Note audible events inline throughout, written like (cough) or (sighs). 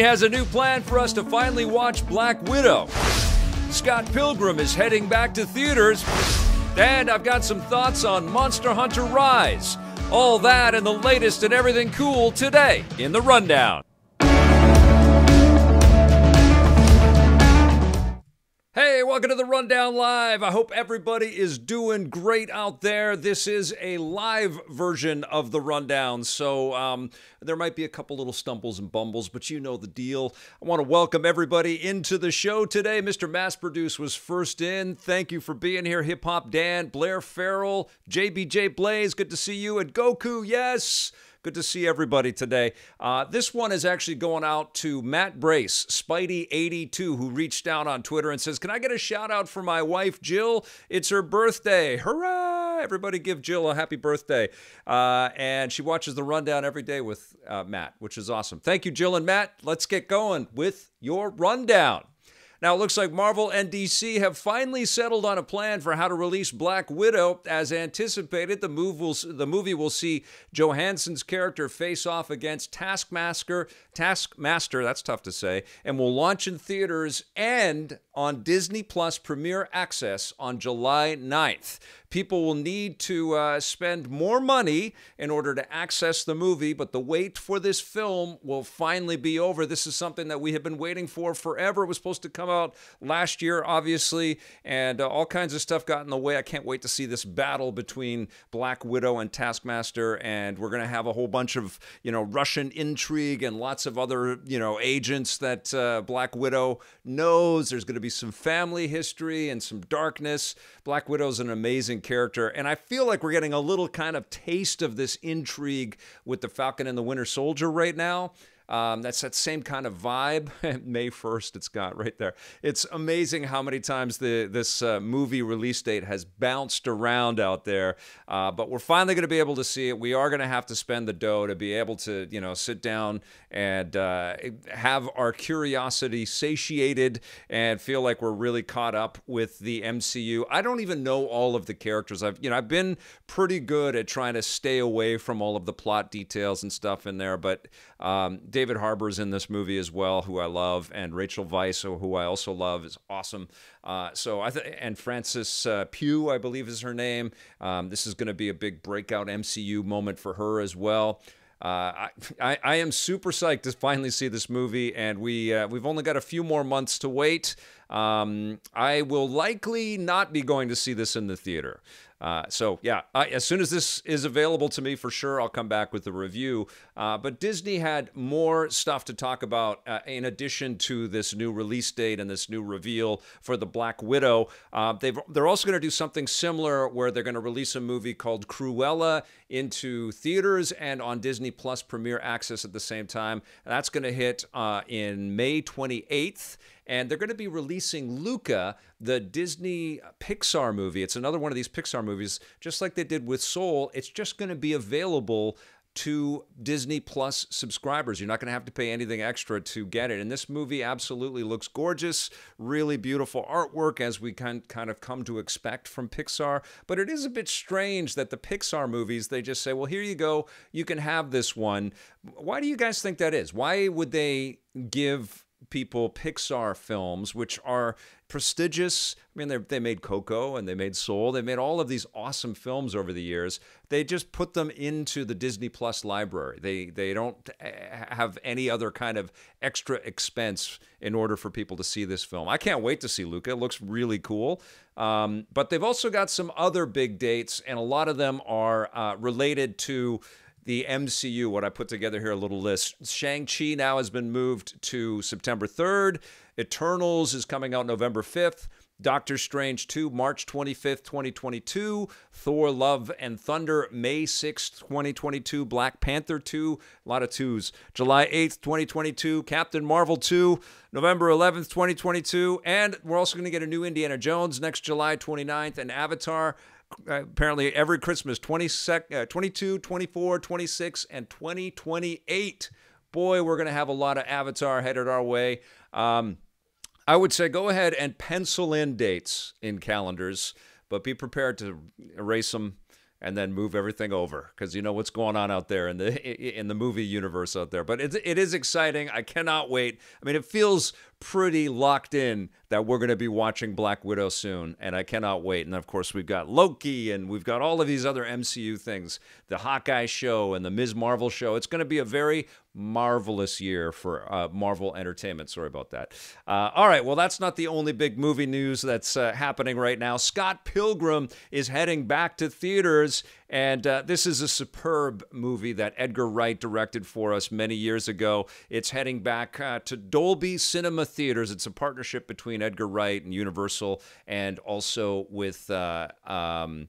Has a new plan for us to finally watch Black Widow. Scott Pilgrim is heading back to theaters. And I've got some thoughts on Monster Hunter Rise. All that and the latest and everything cool today in the Rundown. Hey, welcome to the Rundown Live. I hope everybody is doing great out there. This is a live version of the Rundown, so um, there might be a couple little stumbles and bumbles, but you know the deal. I want to welcome everybody into the show today. Mr. Mass Produce was first in. Thank you for being here, Hip Hop Dan, Blair Farrell, JBJ Blaze. Good to see you, and Goku. Yes. Good to see everybody today. Uh, this one is actually going out to Matt Brace, Spidey82, who reached out on Twitter and says, Can I get a shout out for my wife, Jill? It's her birthday. Hurrah! Everybody give Jill a happy birthday. Uh, and she watches the rundown every day with uh, Matt, which is awesome. Thank you, Jill and Matt. Let's get going with your rundown. Now, it looks like Marvel and DC have finally settled on a plan for how to release Black Widow. As anticipated, the, move will, the movie will see Johansson's character face off against Taskmaster, Taskmaster, that's tough to say, and will launch in theaters and on Disney Plus Premier Access on July 9th. People will need to uh, spend more money in order to access the movie, but the wait for this film will finally be over. This is something that we have been waiting for forever. It was supposed to come out last year, obviously, and uh, all kinds of stuff got in the way. I can't wait to see this battle between Black Widow and Taskmaster, and we're going to have a whole bunch of, you know, Russian intrigue and lots of other, you know, agents that uh, Black Widow knows. There's going to be some family history and some darkness. Black Widow's an amazing character, and I feel like we're getting a little kind of taste of this intrigue with the Falcon and the Winter Soldier right now. Um, that's that same kind of vibe. (laughs) May 1st, it's got right there. It's amazing how many times the this uh, movie release date has bounced around out there. Uh, but we're finally going to be able to see it. We are going to have to spend the dough to be able to, you know, sit down and uh, have our curiosity satiated and feel like we're really caught up with the MCU. I don't even know all of the characters. I've, you know, I've been pretty good at trying to stay away from all of the plot details and stuff in there, but um, David Harbour's in this movie as well, who I love, and Rachel Weisz, who I also love, is awesome. Uh, so I th- and Frances uh, Pugh, I believe, is her name. Um, this is going to be a big breakout MCU moment for her as well. Uh, I, I, am super psyched to finally see this movie, and we uh, we've only got a few more months to wait. Um, I will likely not be going to see this in the theater. Uh, so yeah, I, as soon as this is available to me, for sure, I'll come back with the review. Uh, but Disney had more stuff to talk about uh, in addition to this new release date and this new reveal for the Black Widow. Uh, they've they're also going to do something similar where they're going to release a movie called Cruella into theaters and on Disney Plus Premier Access at the same time. That's going to hit uh, in May 28th and they're going to be releasing Luca, the Disney Pixar movie. It's another one of these Pixar movies, just like they did with Soul. It's just going to be available to Disney Plus subscribers. You're not going to have to pay anything extra to get it. And this movie absolutely looks gorgeous, really beautiful artwork as we kind kind of come to expect from Pixar. But it is a bit strange that the Pixar movies they just say, "Well, here you go, you can have this one." Why do you guys think that is? Why would they give people Pixar films, which are prestigious. I mean, they made Coco and they made Soul. They made all of these awesome films over the years. They just put them into the Disney Plus library. They they don't have any other kind of extra expense in order for people to see this film. I can't wait to see Luca. It looks really cool. Um, but they've also got some other big dates, and a lot of them are uh, related to the MCU, what I put together here, a little list. Shang-Chi now has been moved to September 3rd. Eternals is coming out November 5th. Doctor Strange 2, March 25th, 2022. Thor Love and Thunder, May 6th, 2022. Black Panther 2, a lot of twos. July 8th, 2022. Captain Marvel 2, November 11th, 2022. And we're also going to get a new Indiana Jones next July 29th and Avatar apparently every Christmas 20 sec, uh, 22, 24, 26, and 2028. Boy, we're going to have a lot of Avatar headed our way. Um, I would say go ahead and pencil in dates in calendars, but be prepared to erase them and then move everything over because you know what's going on out there in the in the movie universe out there. But it, it is exciting. I cannot wait. I mean, it feels pretty locked in that we're going to be watching Black Widow soon, and I cannot wait. And of course, we've got Loki, and we've got all of these other MCU things, the Hawkeye show and the Ms. Marvel show. It's going to be a very marvelous year for uh, Marvel Entertainment. Sorry about that. Uh, all right, well, that's not the only big movie news that's uh, happening right now. Scott Pilgrim is heading back to theaters, and uh, this is a superb movie that Edgar Wright directed for us many years ago. It's heading back uh, to Dolby Cinema Theaters. It's a partnership between Edgar Wright and Universal, and also with. Uh, um,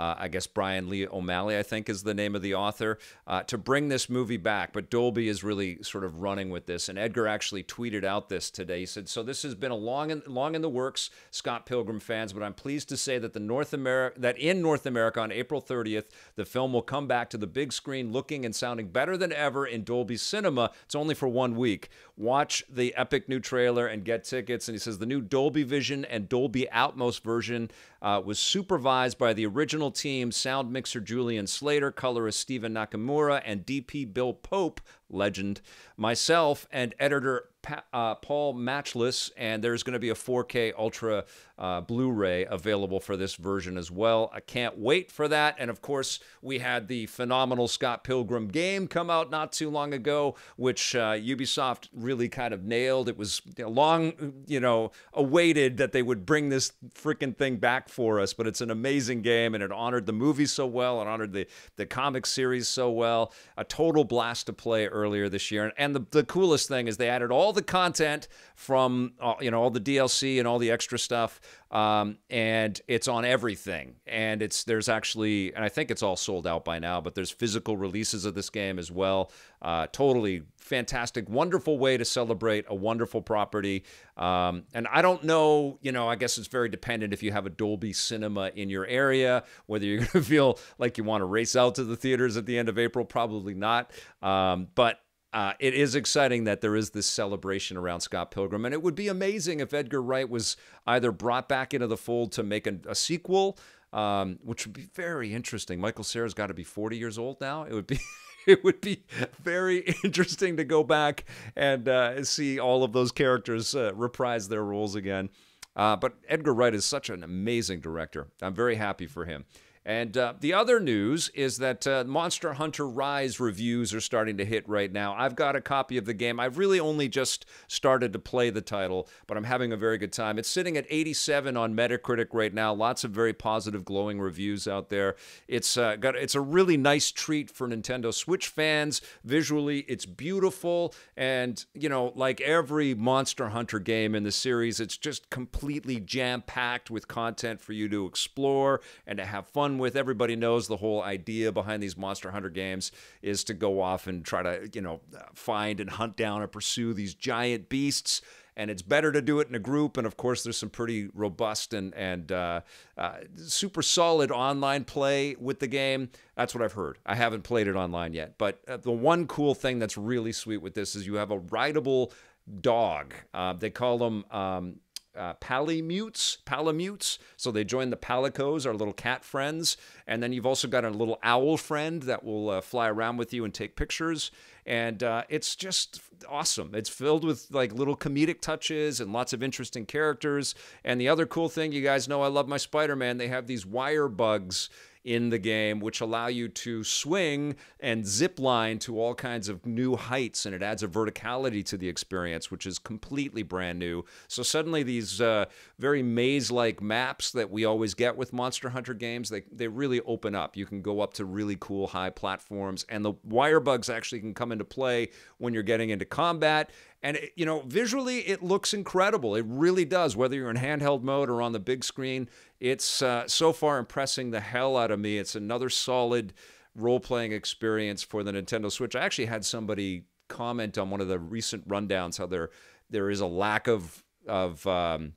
uh, I guess Brian Lee O'Malley, I think is the name of the author, uh, to bring this movie back. But Dolby is really sort of running with this. And Edgar actually tweeted out this today. He said, "So this has been a long in, long in the works, Scott Pilgrim fans. But I'm pleased to say that the North America that in North America on April 30th, the film will come back to the big screen, looking and sounding better than ever in Dolby Cinema. It's only for one week. Watch the epic new trailer and get tickets." And he says the new Dolby Vision and Dolby Atmos version uh, was supervised by the original team sound mixer Julian Slater, colorist Stephen Nakamura, and DP Bill Pope, legend, myself, and editor pa- uh, Paul Machliss. And there's going to be a 4K Ultra uh, Blu ray available for this version as well. I can't wait for that. And of course, we had the phenomenal Scott Pilgrim game come out not too long ago, which uh, Ubisoft really kind of nailed. It was long, you know, awaited that they would bring this freaking thing back for us, but it's an amazing game and it honored the movie so well. It honored the, the comic series so well. A total blast to play earlier this year. And the, the coolest thing is they added all the content from, uh, you know, all the DLC and all the extra stuff um, and it's on everything. And it's there's actually, and I think it's all sold out by now, but there's physical releases of this game as well. Uh, totally fantastic, wonderful way to celebrate a wonderful property. Um, and I don't know, you know, I guess it's very dependent if you have a Dolby Cinema in your area, whether you're (laughs) going to feel like you want to race out to the theaters at the end of April. Probably not. Um, but uh, it is exciting that there is this celebration around Scott Pilgrim, and it would be amazing if Edgar Wright was either brought back into the fold to make a, a sequel, um, which would be very interesting. Michael Cera's got to be 40 years old now. It would be. (laughs) (laughs) It would be very (laughs) interesting to go back and uh, see all of those characters uh, reprise their roles again. Uh, but Edgar Wright is such an amazing director. I'm very happy for him. And uh, the other news is that uh, Monster Hunter Rise reviews are starting to hit right now. I've got a copy of the game. I've really only just started to play the title, but I'm having a very good time. It's sitting at 87 on Metacritic right now. Lots of very positive, glowing reviews out there. It's uh, got it's a really nice treat for Nintendo Switch fans. Visually, it's beautiful, and you know, like every Monster Hunter game in the series, it's just completely jam packed with content for you to explore and to have fun with. Everybody knows the whole idea behind these Monster Hunter games is to go off and try to, you know, find and hunt down and pursue these giant beasts. And it's better to do it in a group. And of course, there's some pretty robust and and uh, uh, super solid online play with the game. That's what I've heard. I haven't played it online yet, but uh, the one cool thing that's really sweet with this is you have a rideable dog. Uh, they call them. Um, uh, palimutes, palamutes. So they join the palicos, our little cat friends. And then you've also got a little owl friend that will uh, fly around with you and take pictures. And uh, it's just awesome. It's filled with like little comedic touches and lots of interesting characters. And the other cool thing, you guys know I love my Spider Man. They have these wire bugs in the game, which allow you to swing and zip line to all kinds of new heights, and it adds a verticality to the experience, which is completely brand new. So suddenly, these uh, very maze-like maps that we always get with Monster Hunter games, they they really open up. You can go up to really cool high platforms, and the wire bugs actually can come into play when you're getting into combat. And, it, you know, visually, it looks incredible. It really does. Whether you're in handheld mode or on the big screen, it's uh, so far impressing the hell out of me. It's another solid role playing experience for the Nintendo Switch. I actually had somebody comment on one of the recent rundowns how there there is a lack of of um,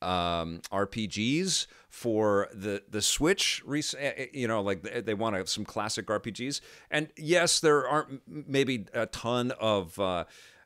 um, RPGs for the the Switch. Eh, eh, you know, like they want some classic RPGs. And yes, there aren't maybe a ton of uh,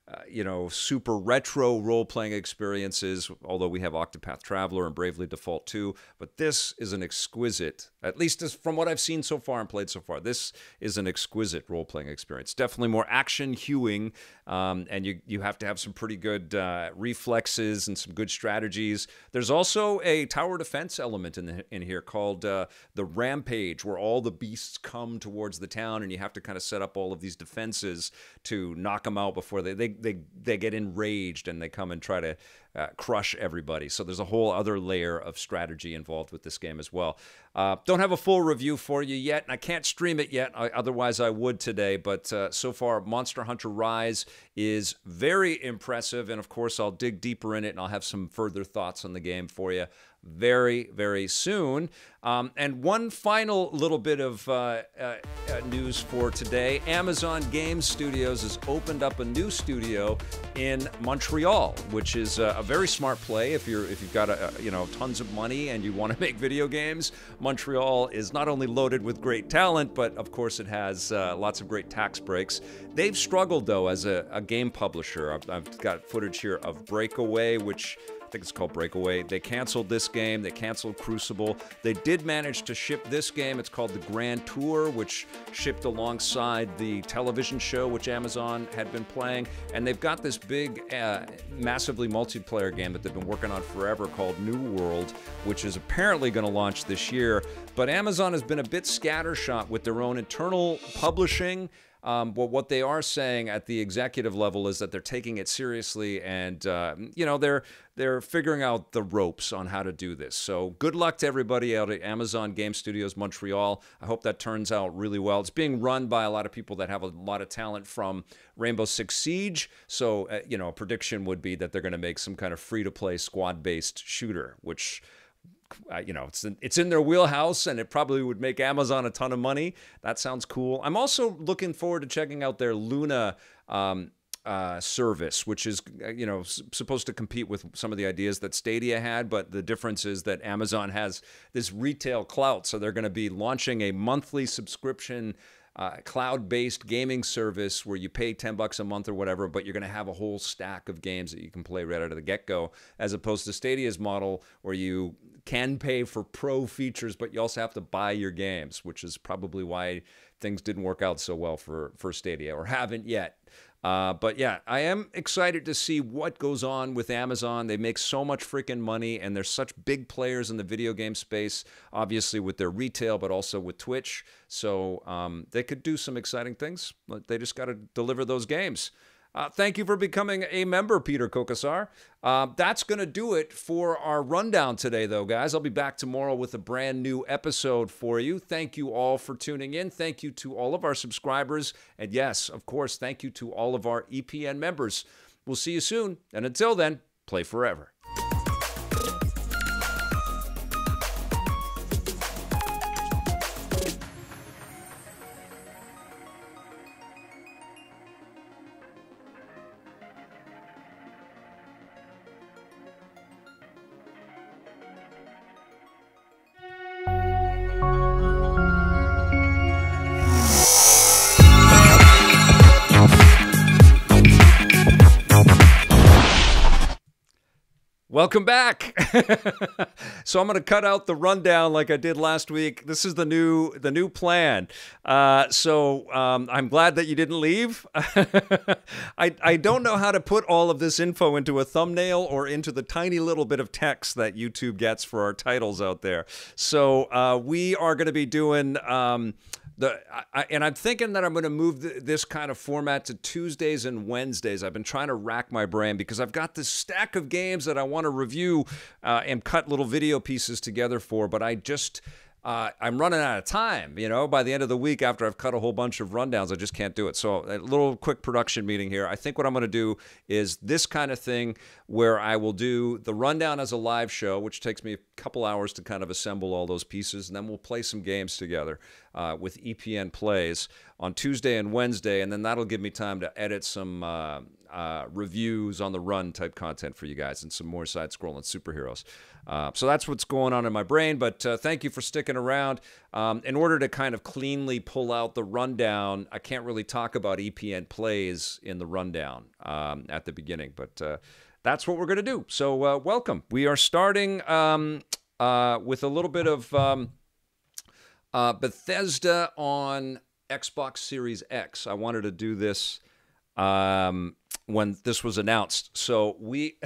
uh, you know, super retro role playing experiences, although we have Octopath Traveler and Bravely Default 2. But this is an exquisite, at least as, from what I've seen so far and played so far, this is an exquisite role playing experience. Definitely more action hewing, um, and you, you have to have some pretty good uh, reflexes and some good strategies. There's also a tower defense element in, the, in here called uh, the Rampage, where all the beasts come towards the town, and you have to kind of set up all of these defenses to knock them out before they, they they they get enraged and they come and try to uh, crush everybody. So there's a whole other layer of strategy involved with this game as well. Uh, don't have a full review for you yet, and I can't stream it yet. I, otherwise, I would today. But uh, so far, Monster Hunter Rise is very impressive, and of course, I'll dig deeper in it and I'll have some further thoughts on the game for you very, very soon. Um, and one final little bit of uh, uh, uh, news for today Amazon Game Studios has opened up a new studio in Montreal, which is a very smart play if you're if you've got a, you know tons of money and you want to (laughs) make video games. Montreal is not only loaded with great talent, but of course it has uh, lots of great tax breaks. They've struggled though as a, a game publisher. I've, I've got footage here of Breakaway, which think it's called Breakaway. They canceled this game. They canceled Crucible. They did manage to ship this game. It's called the Grand Tour, which shipped alongside the television show which Amazon had been playing. And they've got this big, uh, massively multiplayer game that they've been working on forever called New World, which is apparently going to launch this year. But Amazon has been a bit scattershot with their own internal publishing. Um, but what they are saying at the executive level is that they're taking it seriously, and uh, you know they're they're figuring out the ropes on how to do this. So good luck to everybody out at Amazon Game Studios Montreal. I hope that turns out really well. It's being run by a lot of people that have a lot of talent from Rainbow Six Siege. So uh, you know, a prediction would be that they're going to make some kind of free to play squad based shooter, which you know, it's in, it's in their wheelhouse, and it probably would make Amazon a ton of money. That sounds cool. I'm also looking forward to checking out their Luna. Um, uh, service, which is uh, you know supposed to compete with some of the ideas that Stadia had, but the difference is that Amazon has this retail clout, so they're going to be launching a monthly subscription uh, cloud-based gaming service where you pay 10 bucks a month or whatever, but you're going to have a whole stack of games that you can play right out of the get-go, as opposed to Stadia's model where you can pay for pro features, but you also have to buy your games, which is probably why things didn't work out so well for for Stadia or haven't yet. Uh, but yeah, I am excited to see what goes on with Amazon. They make so much freaking money, and they're such big players in the video game space, obviously with their retail, but also with Twitch. So um, they could do some exciting things, but they just got to deliver those games. Uh, thank you for becoming a member, Peter Kokasar. Uh, that's going to do it for our rundown today, though, guys. I'll be back tomorrow with a brand new episode for you. Thank you all for tuning in. Thank you to all of our subscribers. And yes, of course, thank you to all of our EPN members. We'll see you soon. And until then, play forever. Welcome back. (laughs) so I'm going to cut out the rundown like I did last week. This is the new the new plan. Uh, so um, I'm glad that you didn't leave. (laughs) I I don't know how to put all of this info into a thumbnail or into the tiny little bit of text that YouTube gets for our titles out there. So uh, we are going to be doing. Um, the I, and I'm thinking that I'm going to move th- this kind of format to Tuesdays and Wednesdays. I've been trying to rack my brain because I've got this stack of games that I want to review uh, and cut little video pieces together for, but I just uh, I'm running out of time. You know, by the end of the week, after I've cut a whole bunch of rundowns, I just can't do it. So, a little quick production meeting here. I think what I'm going to do is this kind of thing where I will do the rundown as a live show, which takes me a couple hours to kind of assemble all those pieces, and then we'll play some games together uh, with EPN plays on Tuesday and Wednesday, and then that'll give me time to edit some. Uh, uh, reviews on the run type content for you guys and some more side scrolling superheroes. Uh, so that's what's going on in my brain. But uh, thank you for sticking around. Um, in order to kind of cleanly pull out the rundown, I can't really talk about EPN plays in the rundown um, at the beginning, but uh, that's what we're going to do. So uh, welcome. We are starting um, with a little bit of um, Bethesda on Xbox Series X. I wanted to do this um, when this was announced. So we,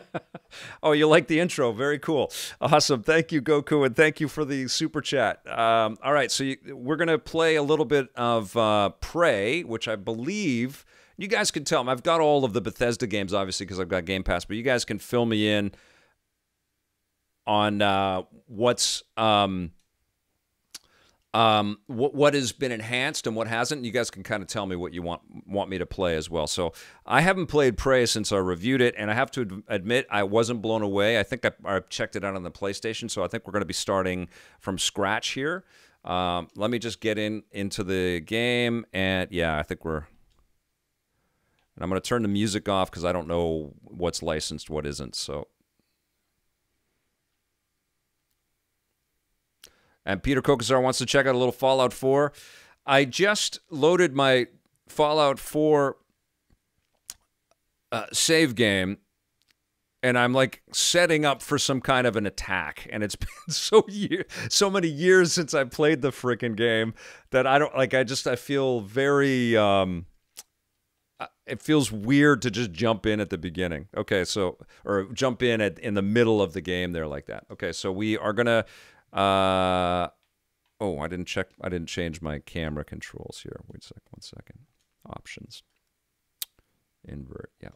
(laughs) oh, you like the intro? Very cool, awesome. Thank you, Goku, and thank you for the super chat. Um, all right, so you, we're gonna play a little bit of uh, Prey, which I believe you guys can tell me. I've got all of the Bethesda games, obviously, because I've got Game Pass, but you guys can fill me in on uh, what's. Um, um, what what has been enhanced and what hasn't. You guys can kind of tell me what you want want me to play as well. So I haven't played Prey since I reviewed it, and I have to admit I wasn't blown away. I think I, I checked it out on the PlayStation, so I think we're going to be starting from scratch here. Um, let me just get in into the game, and yeah, I think we're. And I'm going to turn the music off because I don't know what's licensed, what isn't. So And Peter Kokosar wants to check out a little Fallout 4. I just loaded my Fallout 4 uh, save game and I'm like setting up for some kind of an attack. And it's (laughs) been so year, so many years since I played the freaking game that I don't like. I just I feel very. Um, uh, it feels weird to just jump in at the beginning. Okay, so or jump in at in the middle of the game there like that. Okay, so we are gonna uh, oh, I didn't check. I didn't change my camera controls here. Wait a sec. One second. Options. Invert. Yeah.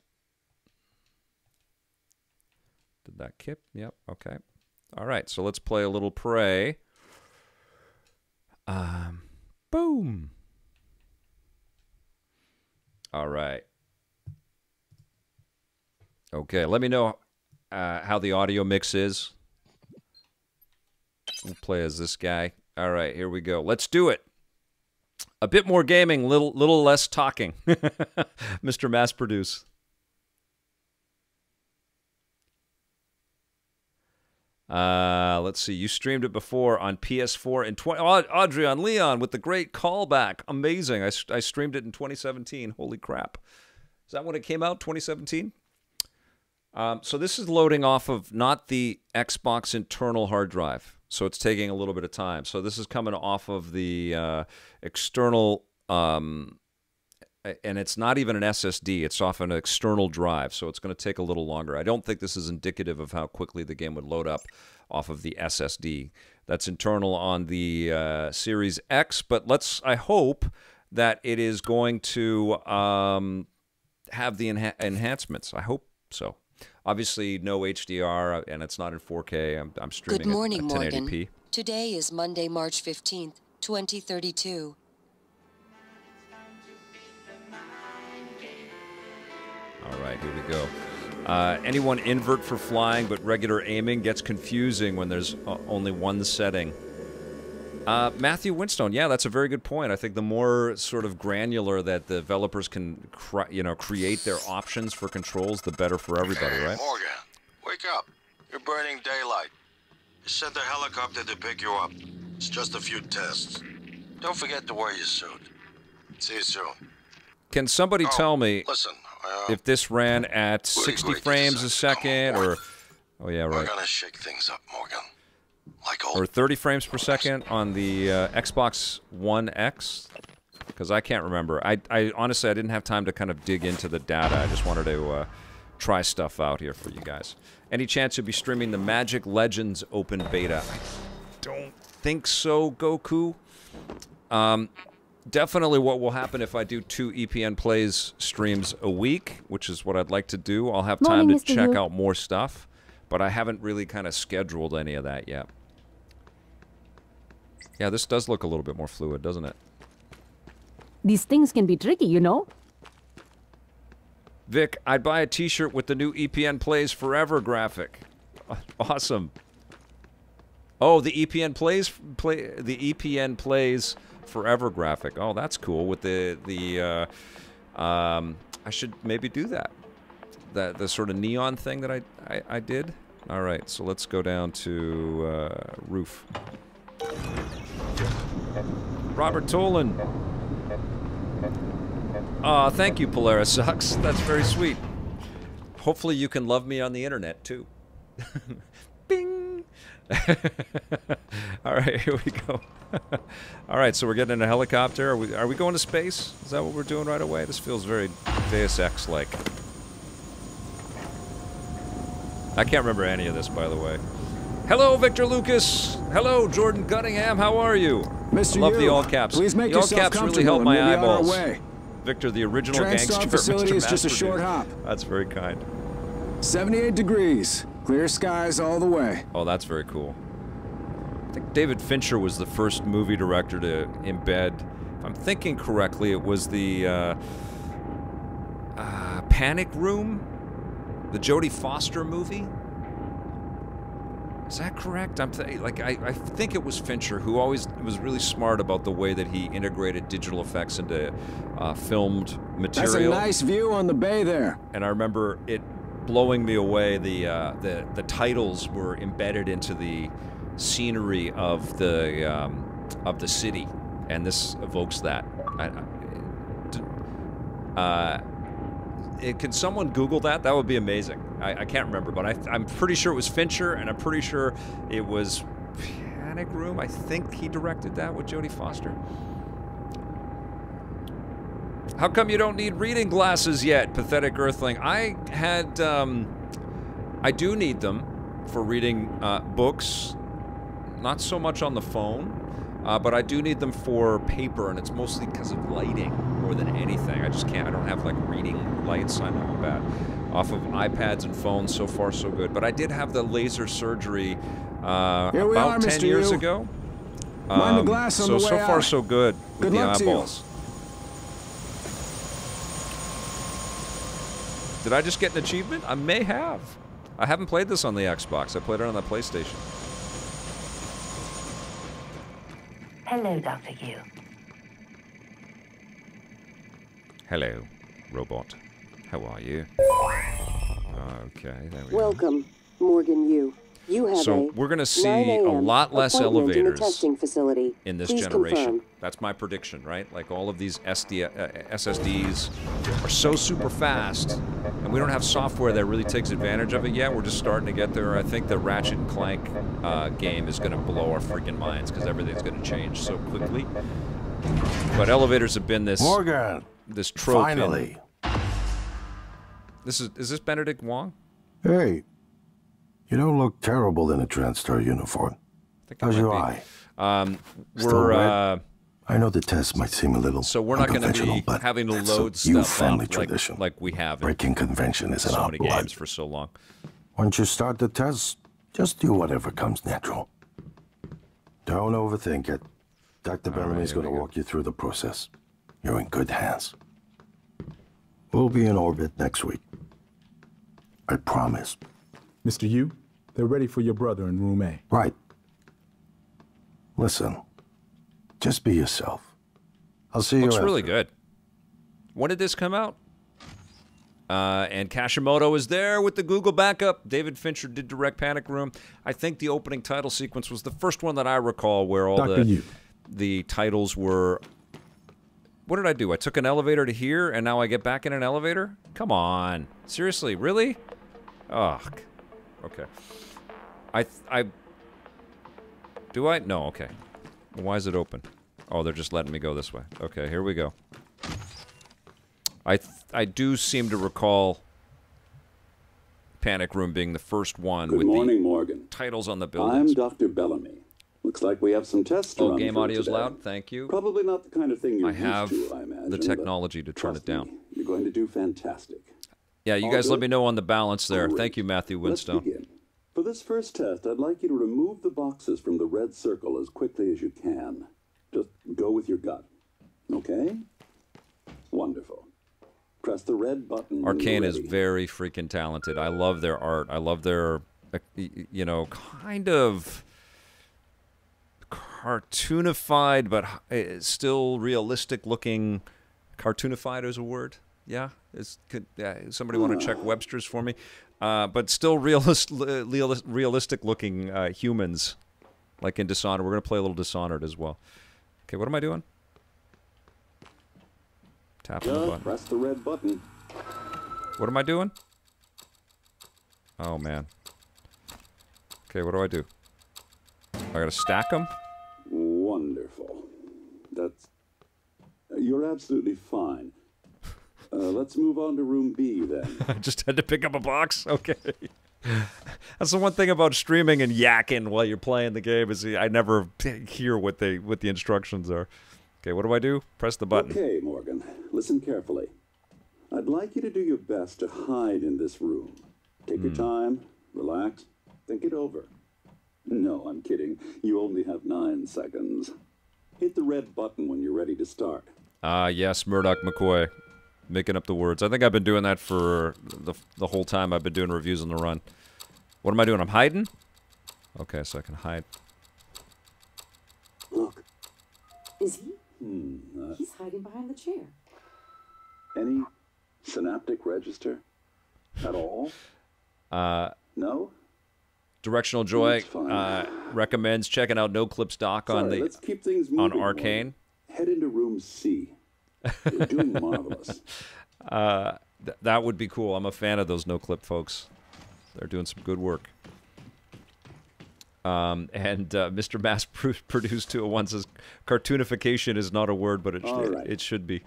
Did that kip? Yep. Okay. All right. So let's play a little prey. Um, boom. All right. Okay. Let me know uh, how the audio mix is. We'll play as this guy. All right, here we go. Let's do it. A bit more gaming, little little less talking. (laughs) Mr. Mass Produce. Uh, let's see. You streamed it before on PS4 in 20. Adrian Leon with the great callback. Amazing. I, I streamed it in 2017. Holy crap. Is that when it came out? 2017? Um, so this is loading off of not the Xbox internal hard drive so it's taking a little bit of time. So this is coming off of the uh, external, um, and it's not even an SSD. It's off an external drive, so it's going to take a little longer. I don't think this is indicative of how quickly the game would load up off of the SSD. That's internal on the uh, Series X, but let's. I hope that it is going to um, have the enha enhancements. I hope so. Obviously, no HDR, uh, and it's not in 4K. I'm, I'm streaming Good morning, at, 1080p. Morgan. Today is Monday, March 15th, 2032. All right, here we go. Uh, anyone invert for flying but regular aiming gets confusing when there's uh, only one setting. Uh, Matthew Winstone, yeah, that's a very good point. I think the more sort of granular that the developers can, you know, create their options for controls, the better for everybody, hey, right? Morgan, wake up. You're burning daylight. I sent a helicopter to pick you up. It's just a few tests. Don't forget to wear your suit. See you soon. Can somebody oh, tell me listen, uh, if this ran at 60 frames a second or... Oh, yeah, right. We're gonna shake things up, Morgan. Like or 30 frames per second on the uh, Xbox One X? Because I can't remember. I, I honestly I didn't have time to kind of dig into the data. I just wanted to uh, try stuff out here for you guys. Any chance you'll be streaming the Magic Legends open beta? I don't think so, Goku. Um, definitely what will happen if I do two EPN plays streams a week, which is what I'd like to do. I'll have time Morning, to check out more stuff, but I haven't really kind of scheduled any of that yet. Yeah, this does look a little bit more fluid, doesn't it? These things can be tricky, you know? Vic, I'd buy a t-shirt with the new EPN Plays Forever graphic. (laughs) Awesome. Oh, the EPN Plays play the EPN Plays Forever graphic. Oh, that's cool with the the uh, um, I should maybe do that. That the sort of neon thing that I I, I did. All right, so let's go down to uh, roof. Robert Tolan. Aw, thank you, Polaris Sucks. That's very sweet. Hopefully you can love me on the internet, too. (laughs) Bing! (laughs) All right, here we go. (laughs) All right, so we're getting in a helicopter. Are we, are we going to space? Is that what we're doing right away? This feels very Deus Ex-like. I can't remember any of this, by the way. Hello, Victor Lucas. Hello, Jordan Cunningham. How are you? Mr. Love Yu, the all caps. please make the all yourself caps really help my we'll be on our eyeballs. Victor, the original TranStar gangster. (laughs) facility Mr. is just a short hop. That's very kind. 78 degrees. Clear skies all the way. Oh, that's very cool. I think David Fincher was the first movie director to embed. If I'm thinking correctly, it was the uh, uh, Panic Room, the Jodie Foster movie. Is that correct? I'm th- like I, I think it was Fincher who always was really smart about the way that he integrated digital effects into uh, filmed material. That's a nice view on the bay there. and I remember it blowing me away. The uh, the the titles were embedded into the scenery of the um, of the city, and this evokes that. I, I- d- uh, it, can someone Google that? That would be amazing. I, I can't remember, but I, I'm pretty sure it was Fincher, and I'm pretty sure it was Panic Room. I think he directed that with Jodie Foster. How come you don't need reading glasses yet, pathetic Earthling? I had, um, I do need them for reading uh, books, not so much on the phone, uh, but I do need them for paper, and it's mostly because of lighting more than anything. I just can't. I don't have like reading lights. I know I'm bad. Off of iPads and phones, so far so good. But I did have the laser surgery uh, we about are, ten Mr. years Yu. ago. Mind the Um, glass on so the way so far out. so good with Good the luck to you. eyeballs. Did I just get an achievement? I may have. I haven't played this on the Xbox. I played it on the PlayStation. Hello, Dr. Yu. Hello, robot. How are you? Okay, there we Welcome, Morgan Yu. You have So a we're gonna see a lot less elevators in the testing facility. in this Please generation. Confirm. That's my prediction, right? Like all of these SD, uh, SSDs are so super fast, and we don't have software that really takes advantage of it yet. We're just starting to get there. I think the Ratchet and Clank uh, game is going to blow our freaking minds because everything's going to change so quickly. But elevators have been this Morgan, this trope. in- finally. This is is this Benedict Wong? Hey, you don't look terrible in a TranStar uniform. How's your eye? Um, we're uh, I know the test might seem a little so we're not going to be but having to load stuff family up like, tradition. like we have Breaking convention is in so our many blood. games for so long. Once you start the test, just do whatever comes natural. Don't overthink it. Dr. Bellamy's here going to walk you through the process. You're in good hands. We'll be in orbit next week. I promise. Mr. Yu, they're ready for your brother in room A. Right. Listen, just be yourself. I'll see Looks you. Looks really good. When did this come out? Uh, and Kashimoto is there with the Google backup. David Fincher did direct Panic Room. I think the opening title sequence was the first one that I recall where all Dr. the Yu. the titles were. What did I do? I took an elevator to here, and now I get back in an elevator. Come on, seriously, really? Ugh. Okay. I th- I. Do I? No. Okay. Why is it open? Oh, they're just letting me go this way. Okay, here we go. I th- I do seem to recall Panic Room being the first one Good with morning, the Morgan. titles on the building. I'm. Dr. Bellamy. Looks like we have some tests to Oh, run game audio's today. loud. Thank you. Probably not the kind of thing you're I used have to, I imagine. the technology to turn it down. me, you're going to do fantastic. Yeah, you All guys let me know on the balance there. Great. Thank you, Matthew Winstone. For this first test, I'd like you to remove the boxes from the red circle as quickly as you can. Just go with your gut. Okay? Wonderful. Press the red button. Arkane is very freaking talented. I love their art. I love their, you know, kind of cartoonified, but uh, still realistic looking. Cartoonified is a word. Yeah, is could yeah, somebody want to check Webster's for me? Uh, but still realist, realis- realistic looking uh, humans, like in Dishonored. We're gonna play a little Dishonored as well. Okay, what am I doing? Tapping the button. press the red button. What am I doing? Oh man. Okay, what do I do? I gotta stack them. Wonderful. That's. You're absolutely fine. Uh, let's move on to room B then. (laughs) I just had to pick up a box. Okay. That's the one thing about streaming and yakking while you're playing the game is I never hear what they what the instructions are. Okay, what do I do? Press the button. Okay, Morgan. Listen carefully. I'd like you to do your best to hide in this room. Take your time, relax, think it over. No, I'm kidding. You only have nine seconds. Hit the red button when you're ready to start. Ah, yes, Murdoch McCoy, making up the words. I think I've been doing that for the the whole time I've been doing reviews on the run. What am I doing? I'm hiding. Okay, so I can hide. Look, Is he? hmm, uh, He's hiding behind the chair. any synaptic register at all? (laughs) Uh, No? Directional Joy uh, recommends checking out No Clip Stock on the let's keep things on. Arkane. Morgan. Head into room C. You're doing marvelous. (laughs) Uh, th- that would be cool. I'm a fan of those no clip folks. They're doing some good work. Um, and uh, Mr. Mass (laughs) Pro- Produced 201 says cartoonification is not a word, but it, sh- right. it should be.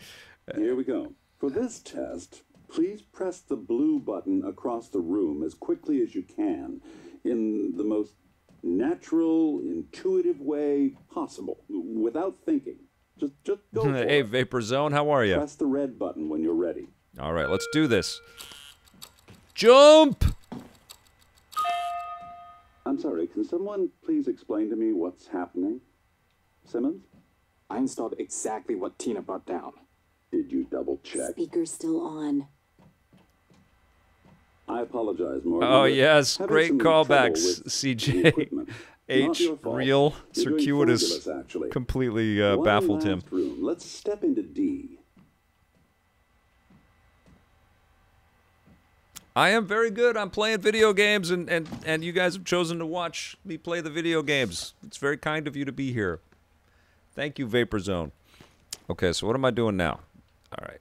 Here we go. For this test, please press the blue button across the room as quickly as you can in the most natural, intuitive way possible, without thinking. Just, just go (laughs) for hey, it. Vapor Zone, how are you? Press the red button when you're ready. All right, let's do this. Jump! I'm sorry, can someone please explain to me what's happening? Simmons? I installed exactly what Tina brought down. Did you double check? Speaker's still on. I apologize, Morgan. Oh, yes, having great some callbacks, CJ. (laughs) the H, real, circuitous, fabulous, actually. completely uh, One baffled him. last Room. Let's step into D. I am very good. I'm playing video games, and, and, and you guys have chosen to watch me play the video games. It's very kind of you to be here. Thank you, Vapor Zone. Okay, so what am I doing now? All right.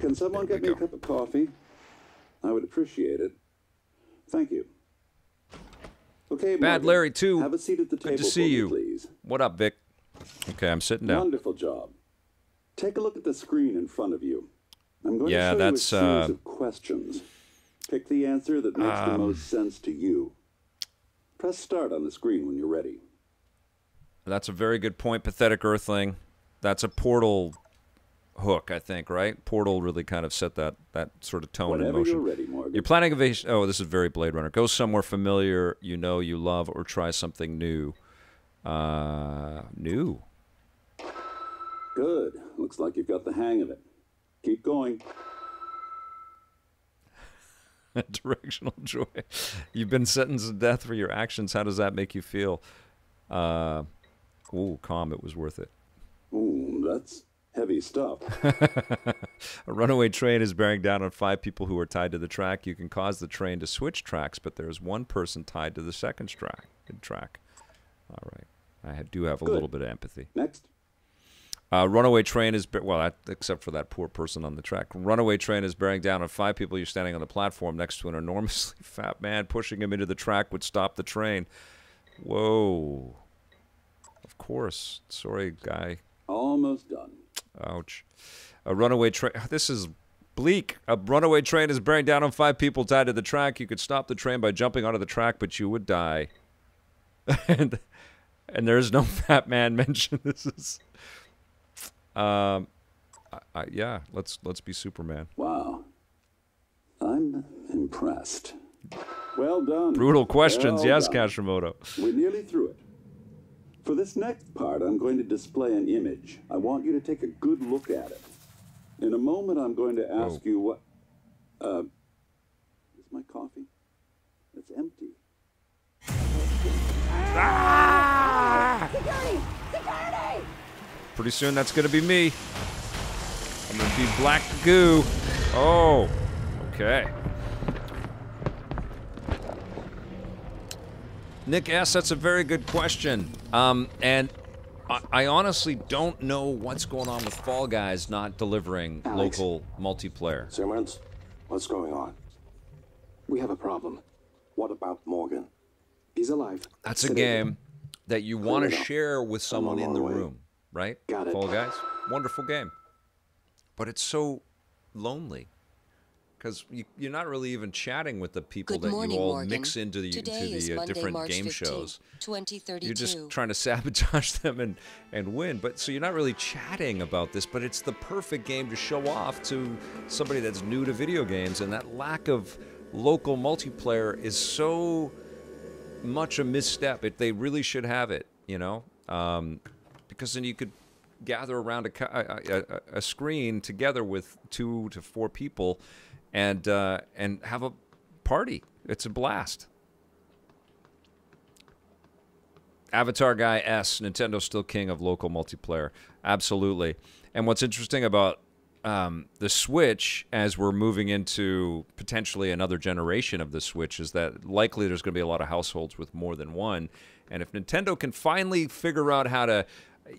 Can someone There get we me a cup of coffee? I would appreciate it. Thank you. Okay, Bad Morgan, Larry, too. Have a seat at the table Good to see you. please. What up, Vic? Okay, I'm sitting down. Wonderful job. Take a look at the screen in front of you. I'm going Yeah, to show that's, you a series uh, of questions. Pick the answer that makes the Um, most sense to you. Press start on the screen when you're ready. That's a very good point, Pathetic Earthling. That's a portal hook, I think, right? Portal really kind of set that, that sort of tone in Whenever motion. you're ready, Morgan. You're planning a vacation. Oh, this is very Blade Runner. Go somewhere familiar, you know, you love, or try something new. Uh, new. Good. Looks like you've got the hang of it. Keep going. (laughs) Directional joy. You've been sentenced to death for your actions. How does that make you feel? Uh, ooh, calm. It was worth it. Ooh, that's heavy stuff. (laughs) A runaway train is bearing down on five people who are tied to the track. You can cause the train to switch tracks, but there is one person tied to the second track. Good track. All right. I do have a Good. little bit of empathy. Next. Uh, runaway train is be- well, that, except for that poor person on the track. Runaway train is bearing down on five people. You're standing on the platform next to an enormously (laughs) fat man. Pushing him into the track would stop the train. Whoa. Of course. Sorry, guy. Almost done. Ouch. A runaway train. (sighs) This is bleak. A runaway train is bearing down on five people tied to the track. You could stop the train by jumping onto the track, but you would die. (laughs) and and there is no (laughs) fat man (laughs) mentioned. This is. Um, I, I, yeah. Let's let's be Superman. Wow. I'm impressed. Well done. Brutal questions, Well yes, done. Kashimoto. We're nearly through it. For this next part, I'm going to display an image. I want you to take a good look at it. In a moment, I'm going to ask you what. Uh, is my coffee? It's empty. Pretty soon, that's gonna be me. I'm gonna be black goo. Oh, okay. Nick S., that's a very good question. Um, and I, I honestly don't know what's going on with Fall Guys not delivering Alex. local multiplayer. Simmons, what's going on? We have a problem. What about Morgan? He's alive. That's a Sedate him. game that you want to share with someone in the way. room, right? Got it. Fall Guys, wonderful game, but it's so lonely because you, you're not really even chatting with the people Good that morning, you all Morgan. mix into the Today the uh, Monday, different March game 15th, shows. 2032. You're just trying to (laughs) sabotage them and and win, but so you're not really chatting about this. But it's the perfect game to show off to somebody that's new to video games, and that lack of local multiplayer is so much a misstep. It, they really should have it, you know, um, because then you could gather around a, a, a, a screen together with two to four people, and uh, and have a party. It's a blast. Avatar Guy S. Nintendo still king of local multiplayer. Absolutely. And what's interesting about um, the Switch, as we're moving into potentially another generation of the Switch, is that likely there's going to be a lot of households with more than one. And if Nintendo can finally figure out how to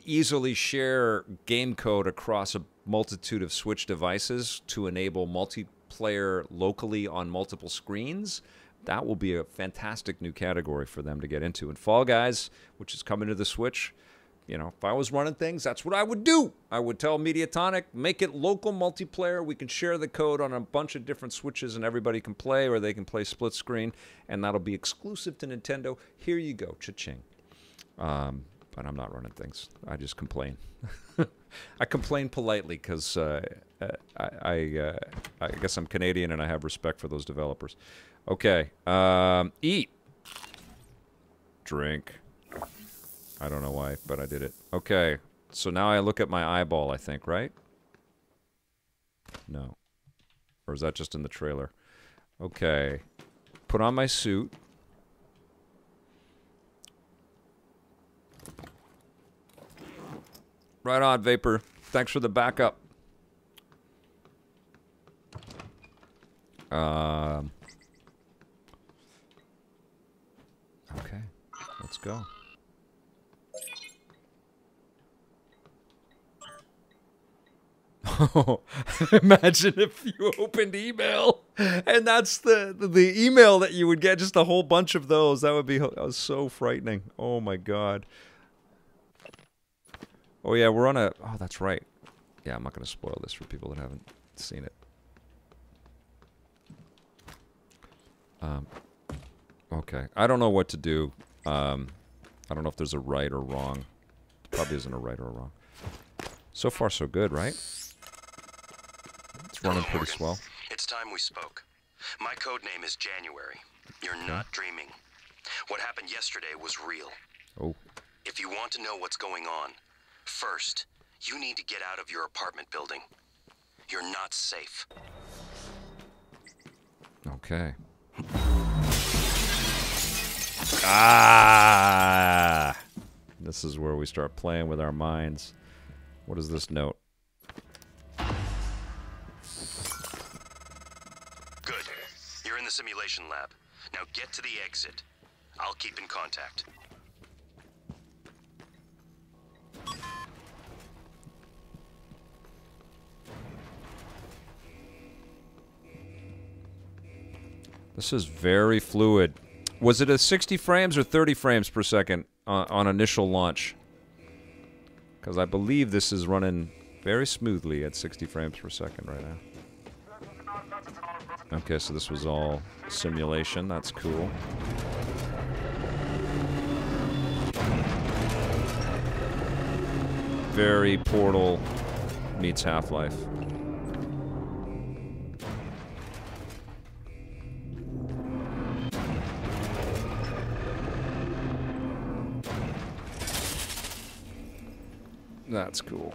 easily share game code across a multitude of Switch devices to enable multiplayer locally on multiple screens, that will be a fantastic new category for them to get into. And Fall Guys, which is coming to the Switch, you know, if I was running things, that's what I would do. I would tell Mediatonic, make it local multiplayer. We can share the code on a bunch of different switches and everybody can play, or they can play split screen, and that'll be exclusive to Nintendo. Here you go, cha-ching. Um, but I'm not running things. I just complain. (laughs) I complain politely because uh, uh, I I, uh, I guess I'm Canadian and I have respect for those developers. Okay, um, eat, drink. I don't know why, but I did it. Okay, so now I look at my eyeball. I think right. No, or is that just in the trailer? Okay, put on my suit. Right on, Vapor. Thanks for the backup. Um. Okay, let's go. (laughs) Imagine if you opened email and that's the the email that you would get just a whole bunch of those. That would be that was so frightening. Oh my god. Oh yeah, we're on a Oh, that's right. Yeah, I'm not going to spoil this for people that haven't seen it. Um Okay. I don't know what to do. Um I don't know if there's a right or wrong. Probably isn't a right or a wrong. So far so good, right? It's running pretty swell. It's time we spoke. My code name is January. You're not dreaming. What happened yesterday was real. Oh. If you want to know what's going on, first, you need to get out of your apartment building. You're not safe. Okay. Ah! This is where we start playing with our minds. What is this note? Good. You're in the simulation lab. Now get to the exit. I'll keep in contact. This is very fluid. Was it a 60 frames or 30 frames per second on, on initial launch? Because I believe this is running very smoothly at 60 frames per second right now. Okay, so this was all simulation. That's cool. Very Portal meets Half-Life. That's cool.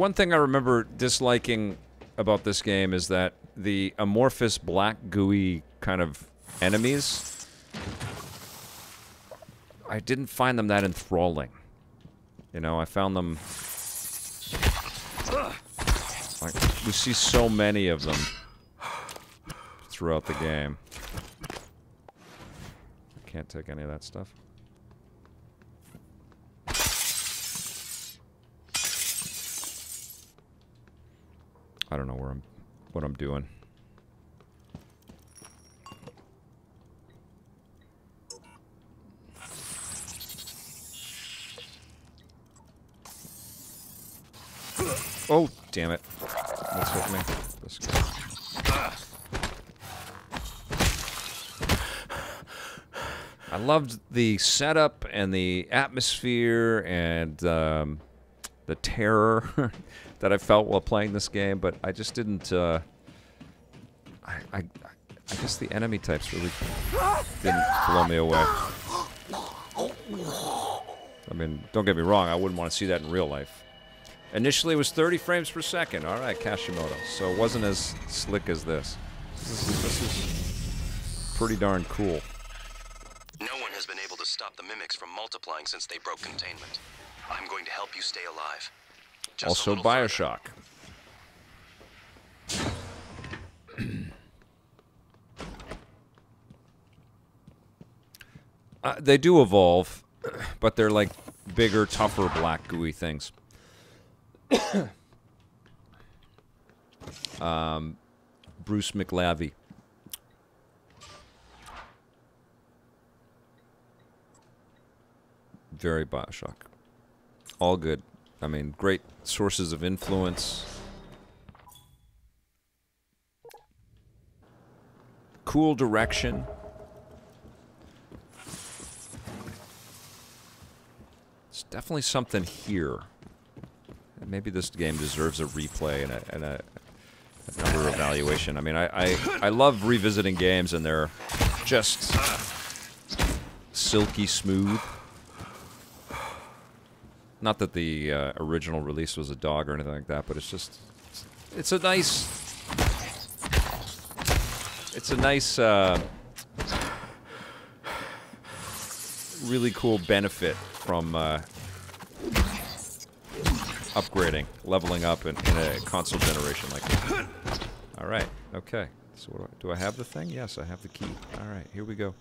One thing I remember disliking about this game is that the amorphous black gooey kind of enemies, I didn't find them that enthralling. You know, I found them like we see so many of them throughout the game. I can't take any of that stuff. I don't know where I'm what I'm doing. Oh, damn it. That's hit me. I loved the setup and the atmosphere and um, the terror (laughs) that I felt while playing this game, but I just didn't. Uh, I, I, I guess the enemy types really didn't blow me away. I mean, don't get me wrong, I wouldn't want to see that in real life. Initially, it was 30 frames per second. All right, Kashimoto. So it wasn't as slick as this. This is, this is pretty darn cool. No one has been able to stop the mimics from multiplying since they broke containment. I'm going to help you stay alive. Just also. Bioshock. (clears throat) uh, they do evolve, (clears throat) but they're like bigger, tougher, black, gooey things. (clears throat) um, Bruce McLavy. Very Bioshock. All good. I mean, great sources of influence. Cool direction. It's definitely something here. Maybe this game deserves a replay and a, and a, another evaluation. I mean, I, I, I love revisiting games and they're just silky smooth. Not that the uh, original release was a dog or anything like that, but it's just it's, it's a nice it's a nice uh, really cool benefit from uh, upgrading, leveling up in, in a console generation like this. All right, okay. So do, I, do I have the thing? Yes, I have the key. All right, here we go.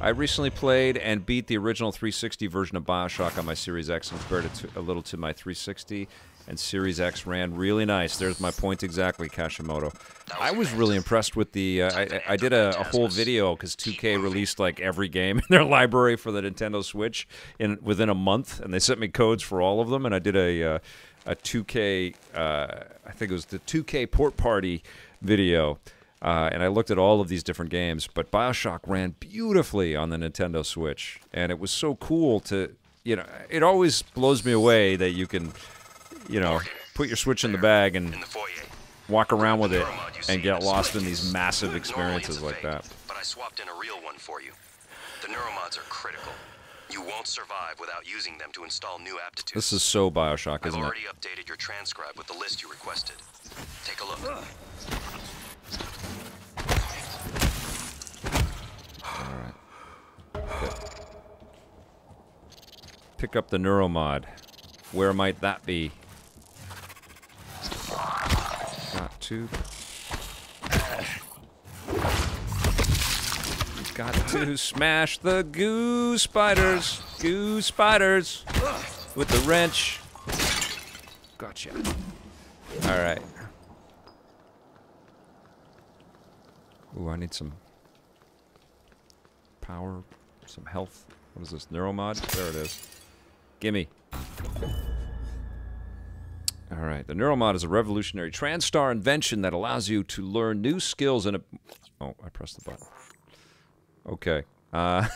I recently played and beat the original 360 version of Bioshock on my Series X and compared it to, a little to my 360, and Series X ran really nice. There's my point exactly, Kashimoto. I was really impressed with the. Uh, I, I did a, a whole video because 2K released like every game (laughs) in their library for the Nintendo Switch in within a month, and they sent me codes for all of them, and I did a uh, a 2K. Uh, I think it was the 2K port party video. Uh, and I looked at all of these different games, but Bioshock ran beautifully on the Nintendo Switch, and it was so cool to, you know, it always blows me away that you can, you know, put your Switch in the bag and walk around with it and get lost in these massive experiences like that. But I swapped in a real one for you. The neuromods are critical. You won't survive without using them to install new aptitudes. This is so Bioshock, isn't it? already updated your transcribe with the list you requested. Take a look. Pick up the neuromod. Where might that be? Got to. Got to smash the goo spiders. Goo spiders. With the wrench. Gotcha. Alright. Ooh, I need some power, some health. What is this? Neuromod? There it is. Gimme. Alright, the Neuromod is a revolutionary TranStar invention that allows you to learn new skills in a... Oh, I pressed the button. Okay. Uh,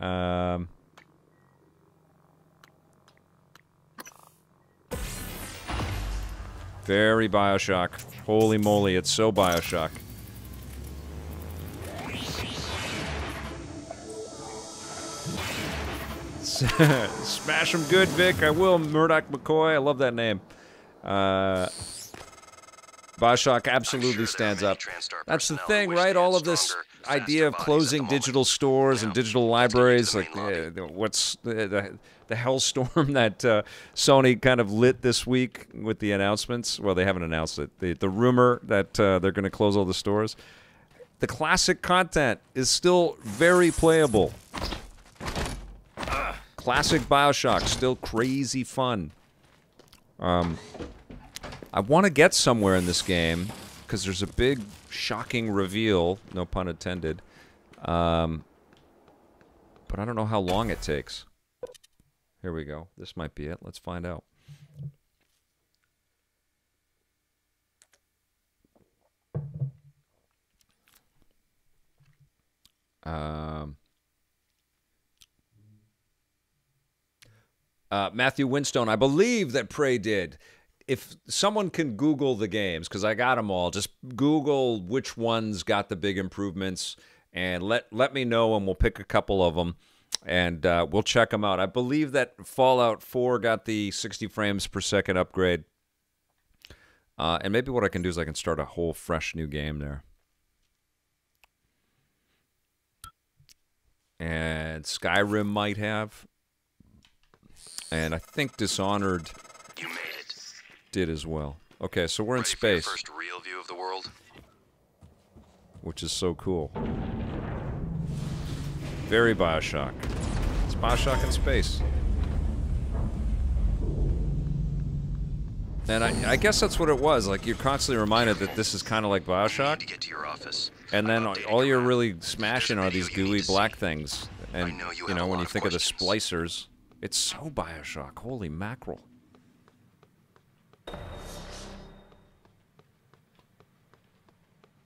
(laughs) um... Very Bioshock. Holy moly, it's so Bioshock. (laughs) Smash him good, Vic. I will. Murdoch McCoy. I love that name. Uh, Bioshock absolutely stands up. That's the thing, right? All of this idea of closing digital stores and digital libraries, like uh, what's the, the, the hellstorm (laughs) that uh, Sony kind of lit this week with the announcements. Well, they haven't announced it. The, the rumor that uh, they're going to close all the stores. The classic content is still very playable. Classic Bioshock, still crazy fun. Um, I want to get somewhere in this game because there's a big, shocking reveal, no pun intended. Um, but I don't know how long it takes. Here we go. This might be it. Let's find out. Um, uh, Matthew Winstone, I believe that Prey did. If someone can Google the games, because I got them all, just Google which ones got the big improvements, and let let me know, and we'll pick a couple of them, and uh, we'll check them out. I believe that Fallout 4 got the 60 frames per second upgrade, uh, and maybe what I can do is I can start a whole fresh new game there. and Skyrim might have. And I think Dishonored did as well. Okay, so we're in space. first real view of the world. Which is so cool. Very Bioshock. It's Bioshock in space. And I, I guess that's what it was. Like, you're constantly reminded that this is kind of like Bioshock. To get to your office. And then all you're really smashing are these gooey black things. And, you know, when you think of the splicers, it's so Bioshock. Holy mackerel.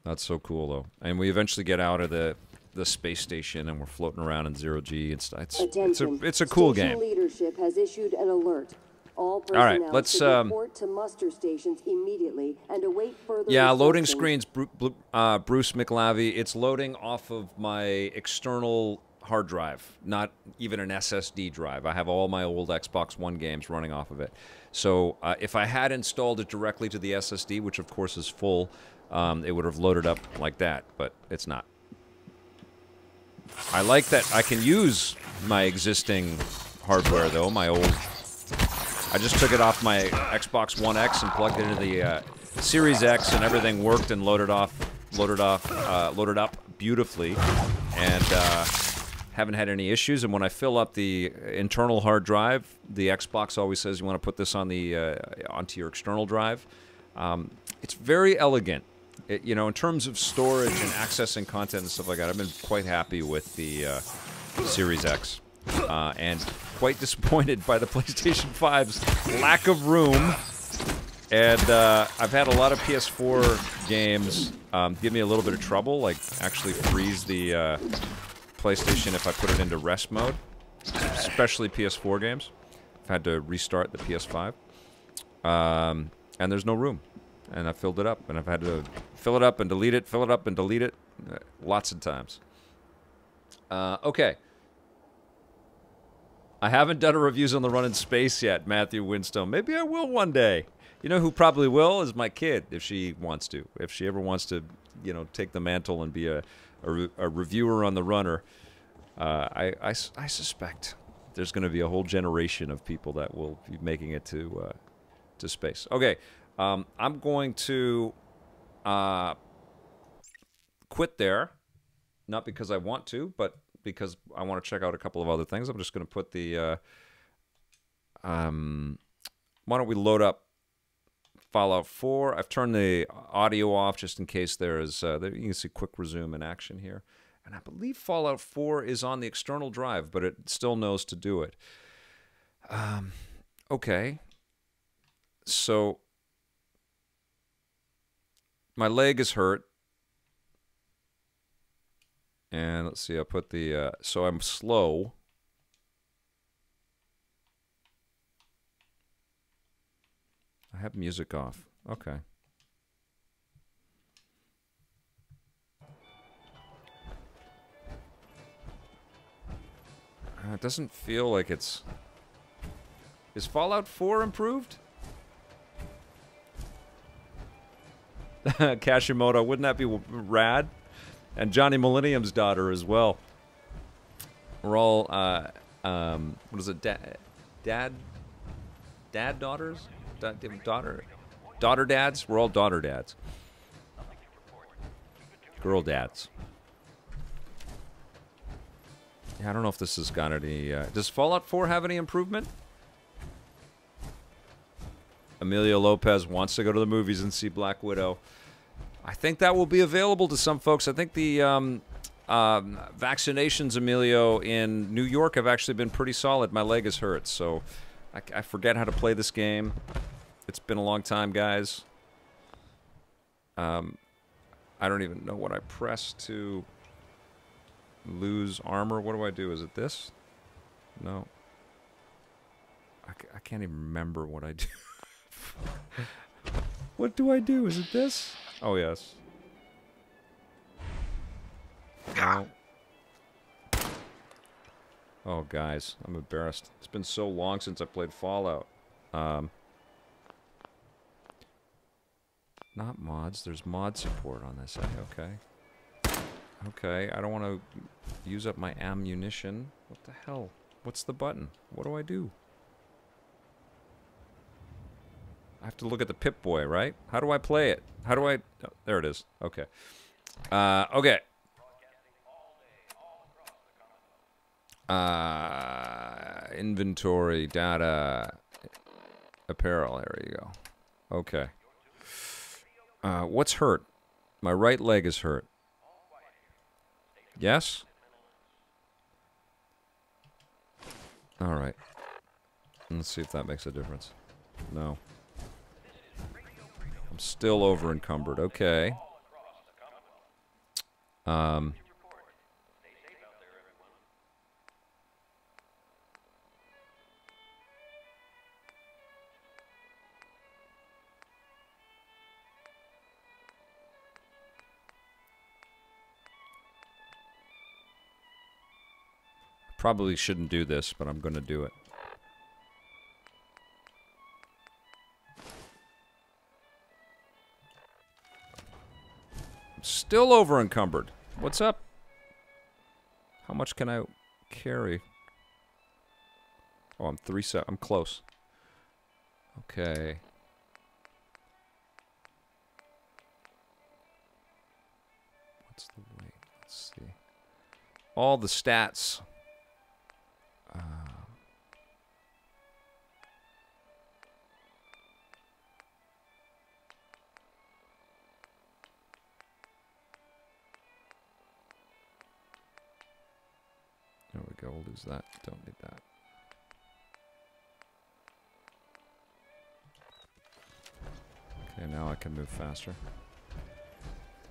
That's so cool, though. And we eventually get out of the the space station and we're floating around in zero G and stuff. It's, it's a it's a cool Station game. leadership has issued an alert. All All right, let's, um, report to muster stations immediately and await further Yeah, loading screens, Bru- Bru- uh, Bruce McLavy. It's loading off of my external hard drive, not even an SSD drive. I have all my old Xbox One games running off of it. So uh, if I had installed it directly to the SSD, which of course is full, um, it would have loaded up like that, but it's not. I like that I can use my existing hardware though, my old. I just took it off my Xbox One X and plugged it into the uh, Series X, and everything worked and loaded off, loaded off, uh, loaded up beautifully, and uh, haven't had any issues. And when I fill up the internal hard drive, the Xbox always says you want to put this on the uh, onto your external drive. Um, it's very elegant. It, you know, in terms of storage and accessing content and stuff like that, I've been quite happy with the uh, Series X. Uh, and quite (laughs) disappointed by the PlayStation 5's lack of room. And uh, I've had a lot of PS4 games um, give me a little bit of trouble, like actually freeze the uh, PlayStation if I put it into rest mode, especially PS4 games. I've had to restart the PS5. Um, and there's no room. And I filled it up, and I've had to fill it up and delete it, fill it up and delete it uh, lots of times. Uh, okay. I haven't done a reviews on the run in space yet, Matthew Winstone. Maybe I will one day. You know who probably will is my kid if she wants to. If she ever wants to, you know, take the mantle and be a, a, re- a reviewer on the runner, uh, I, I, I suspect there's going to be a whole generation of people that will be making it to uh, to space. Okay, um, I'm going to uh, quit there, not because I want to, but because I want to check out a couple of other things. I'm just going to put the. Uh, um, why don't we load up Fallout 4? I've turned the audio off just in case there is. Uh, there, you can see quick resume in action here. And I believe Fallout 4 is on the external drive, but it still knows to do it. Um, okay. So my leg is hurt. And let's see, I put the, uh, so I'm slow. Have music off. Okay. Uh, it doesn't feel like it's. Is Fallout 4 improved? (laughs) Kashimoto. Wouldn't that be rad? And Johnny Millennium's daughter as well. We're all, uh, um, what is it? Dad, dad, dad daughters, Da- daughter, daughter dads. We're all daughter dads. Girl dads. Yeah, I don't know if this has got any. Uh, does Fallout 4 have any improvement? Emilio Lopez wants to go to the movies and see Black Widow. I think that will be available to some folks. I think the um, um, vaccinations, Emilio, in New York have actually been pretty solid. My leg is hurt, so I, I forget how to play this game. It's been a long time, guys. Um, I don't even know what I press to lose armor. What do I do? Is it this? No. I, I can't even remember what I do. (laughs) what do I do? Is it this? Oh, yes. No. Oh, guys, I'm embarrassed. It's been so long since I played Fallout. Um, not mods. There's mod support on this. Okay. Okay, I don't want to use up my ammunition. What the hell? What's the button? What do I do? I have to look at the Pip-Boy, right? How do I play it? How do I... Oh, there it is. Okay. Uh, okay. Uh, inventory, data, apparel. There you go. Okay. Uh, what's hurt? My right leg is hurt. Yes? All right. Let's see if that makes a difference. No. I'm still over encumbered. Okay. Um. Probably shouldn't do this, but I'm going to do it. Still over encumbered. What's up? How much can I carry? Oh, I'm three set. I'm close. Okay. What's the weight? Let's see. All the stats. Uh, there we go. We'll lose that. Don't need that. Okay, now I can move faster.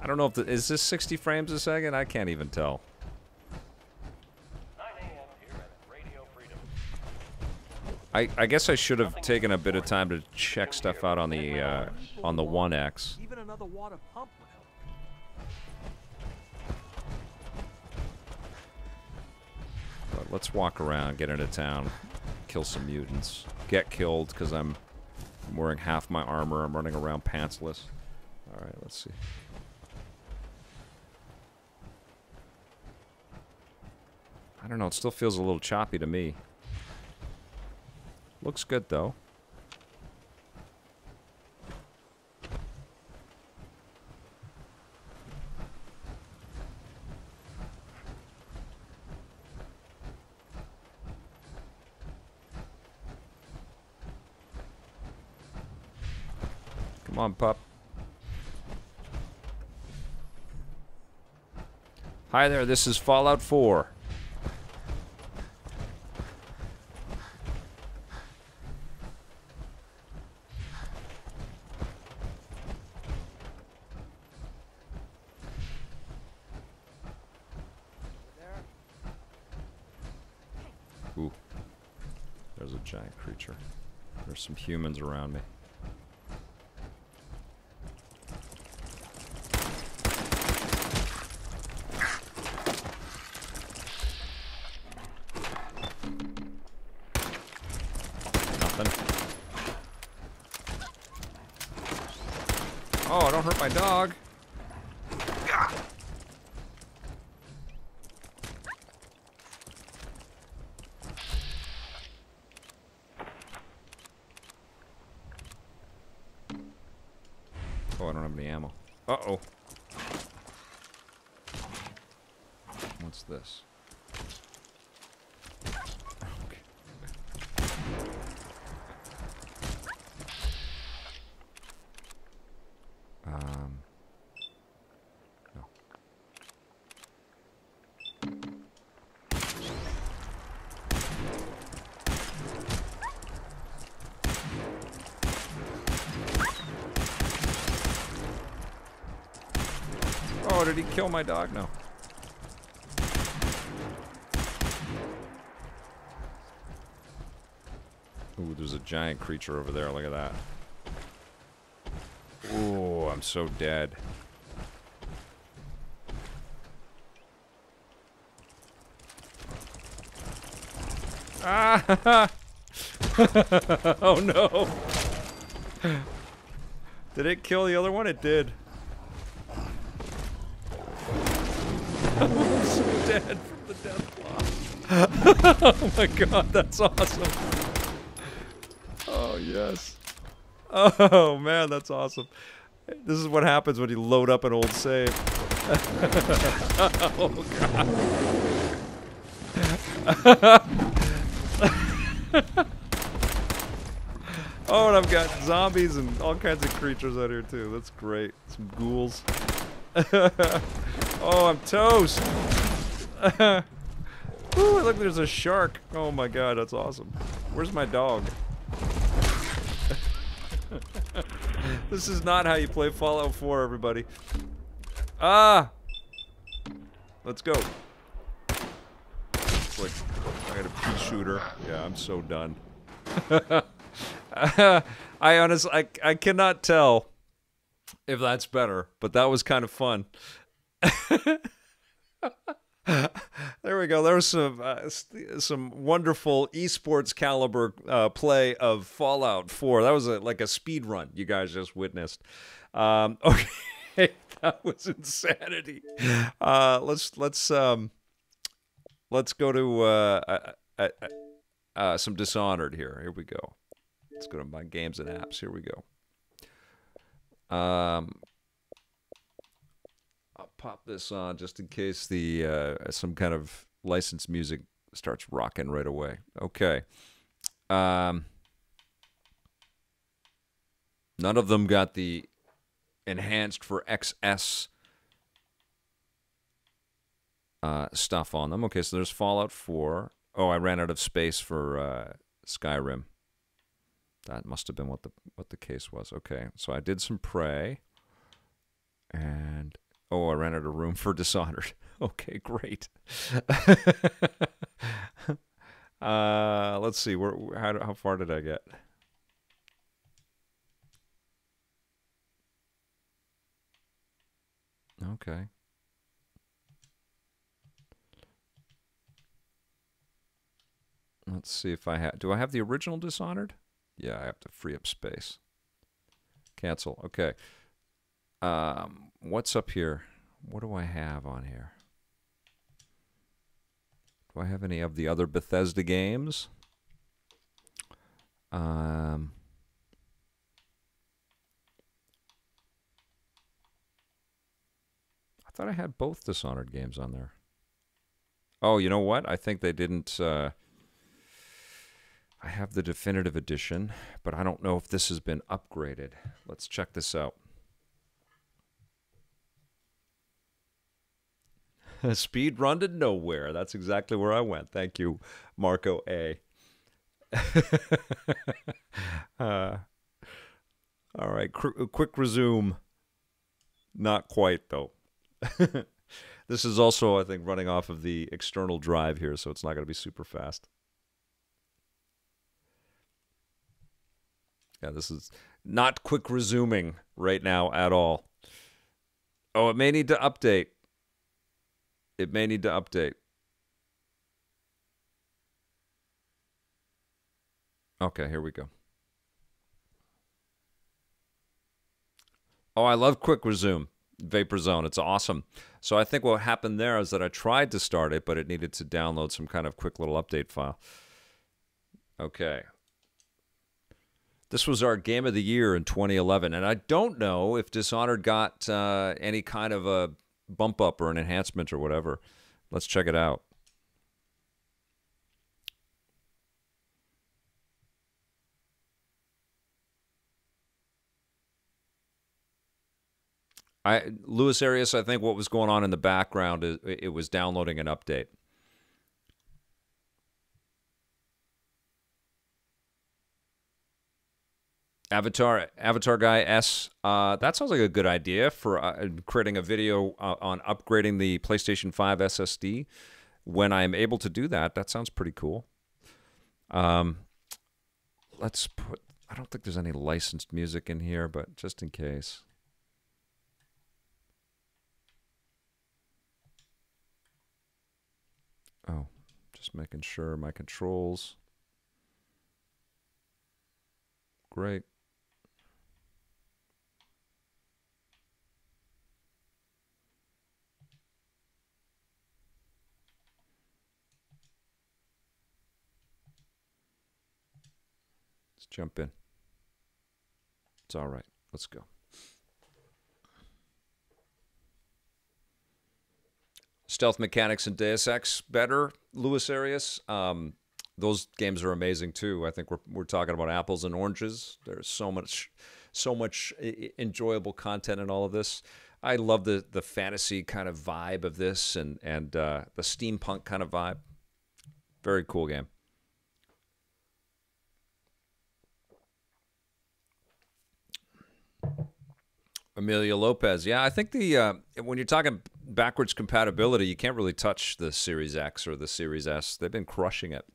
I don't know if the, is this 60 frames a second? I can't even tell. I, I guess I should have taken a bit of time to check stuff out on the uh, on the One X. Even another water pump would help. But let's walk around, get into town, kill some mutants, get killed because I'm, I'm wearing half my armor. I'm running around pantsless. All right, let's see. I don't know. It still feels a little choppy to me. Looks good though. Come on, pup. Hi there, this is Fallout 4. Ooh. There's a giant creature. There's some humans around me. Nothing. Oh, don't hurt my dog. Oh, I don't have any ammo. Uh-oh. What's this? Um, no. Oh, did he kill my dog? No. Ooh, there's a giant creature over there. Look at that. Ooh, I'm so dead. Ah! (laughs) oh no! Did it kill the other one? It did. Dead from the Deathclaw. oh my god, that's awesome. Oh yes. Oh man, that's awesome. This is what happens when you load up an old save. oh god. (laughs) Oh, (laughs) oh, and I've got zombies and all kinds of creatures out here too. That's great. Some ghouls. (laughs) oh, I'm toast. (laughs) Ooh, look, there's a shark. Oh my god, that's awesome. Where's my dog? (laughs) this is not how you play Fallout 4, everybody. Ah! Let's go. I got a pea shooter. Yeah, I'm so done. (laughs) I honestly, I, I cannot tell if that's better, but that was kind of fun. (laughs) there we go. There was some uh, some wonderful esports caliber uh, play of Fallout 4. That was a, like a speed run you guys just witnessed. Um, (laughs) okay, that was insanity. Uh, let's let's um, let's go to uh, uh, uh, some Dishonored here. Here we go. Let's go to my games and apps. Here we go. Um, pop this on just in case the uh, some kind of licensed music starts rocking right away. Okay. Um, none of them got the enhanced for XS uh, stuff on them. Okay, so there's Fallout 4. Oh, I ran out of space for uh, Skyrim. That must have been what the what the case was. Okay, so I did some Prey, and oh, I out of room for (laughs) Dishonored. Okay, great. (laughs) uh, let's see. Where how how far did I get? Okay. Let's see if I have. Do I have the original Dishonored? Yeah, I have to free up space. Cancel. Okay. Um, what's up here? What do I have on here? Do I have any of the other Bethesda games? Um, I thought I had both Dishonored games on there. Oh, you know what? I think they didn't. Uh, I have the definitive edition, but I don't know if this has been upgraded. Let's check this out. (laughs) Speed run to nowhere. That's exactly where I went. Thank you, Marco A. (laughs) uh, all right, quick resume. Not quite, though. (laughs) this is also, I think, running off of the external drive here, so it's not going to be super fast. Yeah, this is not quick resuming right now at all. Oh, it may need to update. It may need to update. Okay, here we go. Oh, I love Quick Resume, Vapor Zone. It's awesome. So I think what happened there is that I tried to start it, but it needed to download some kind of quick little update file. Okay. This was our game of the year in 2011, and I don't know if Dishonored got uh, any kind of a bump up or an enhancement or whatever. Let's check it out. I Lewis Arias, I think what was going on in the background is it was downloading an update. Avatar Avatar guy S. Uh, that sounds like a good idea for uh, creating a video uh, on upgrading the PlayStation 5 SSD. When I'm able to do that, that sounds pretty cool. Um, let's put. I don't think there's any licensed music in here, but just in case. Oh, just making sure my controls. Great. Jump in. It's all right. Let's go. Stealth mechanics and Deus Ex better, Lewis Arias. Um, those games are amazing too. I think we're we're talking about apples and oranges. There's so much, so much enjoyable content in all of this. I love the the fantasy kind of vibe of this and and uh, the steampunk kind of vibe. Very cool game. Amelia Lopez. Yeah, I think the uh, when you're talking backwards compatibility, you can't really touch the Series X or the Series S. They've been crushing it.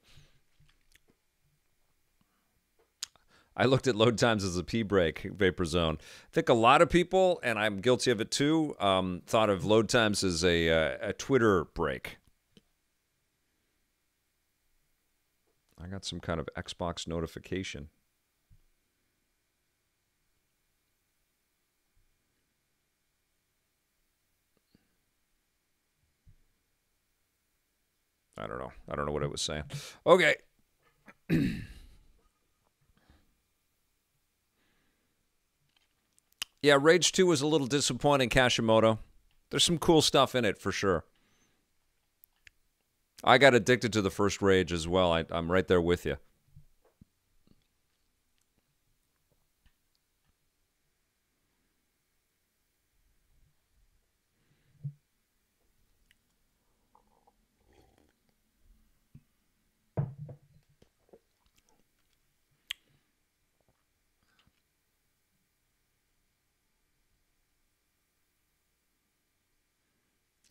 I looked at load times as a P break, Vapor Zone. I think a lot of people, and I'm guilty of it too, um, thought of load times as a, uh, a Twitter break. I got some kind of Xbox notification. I don't know. I don't know what it was saying. Okay. (clears throat) yeah, Rage 2 was a little disappointing, Kashimoto. There's some cool stuff in it for sure. I got addicted to the first Rage as well. I, I'm right there with you.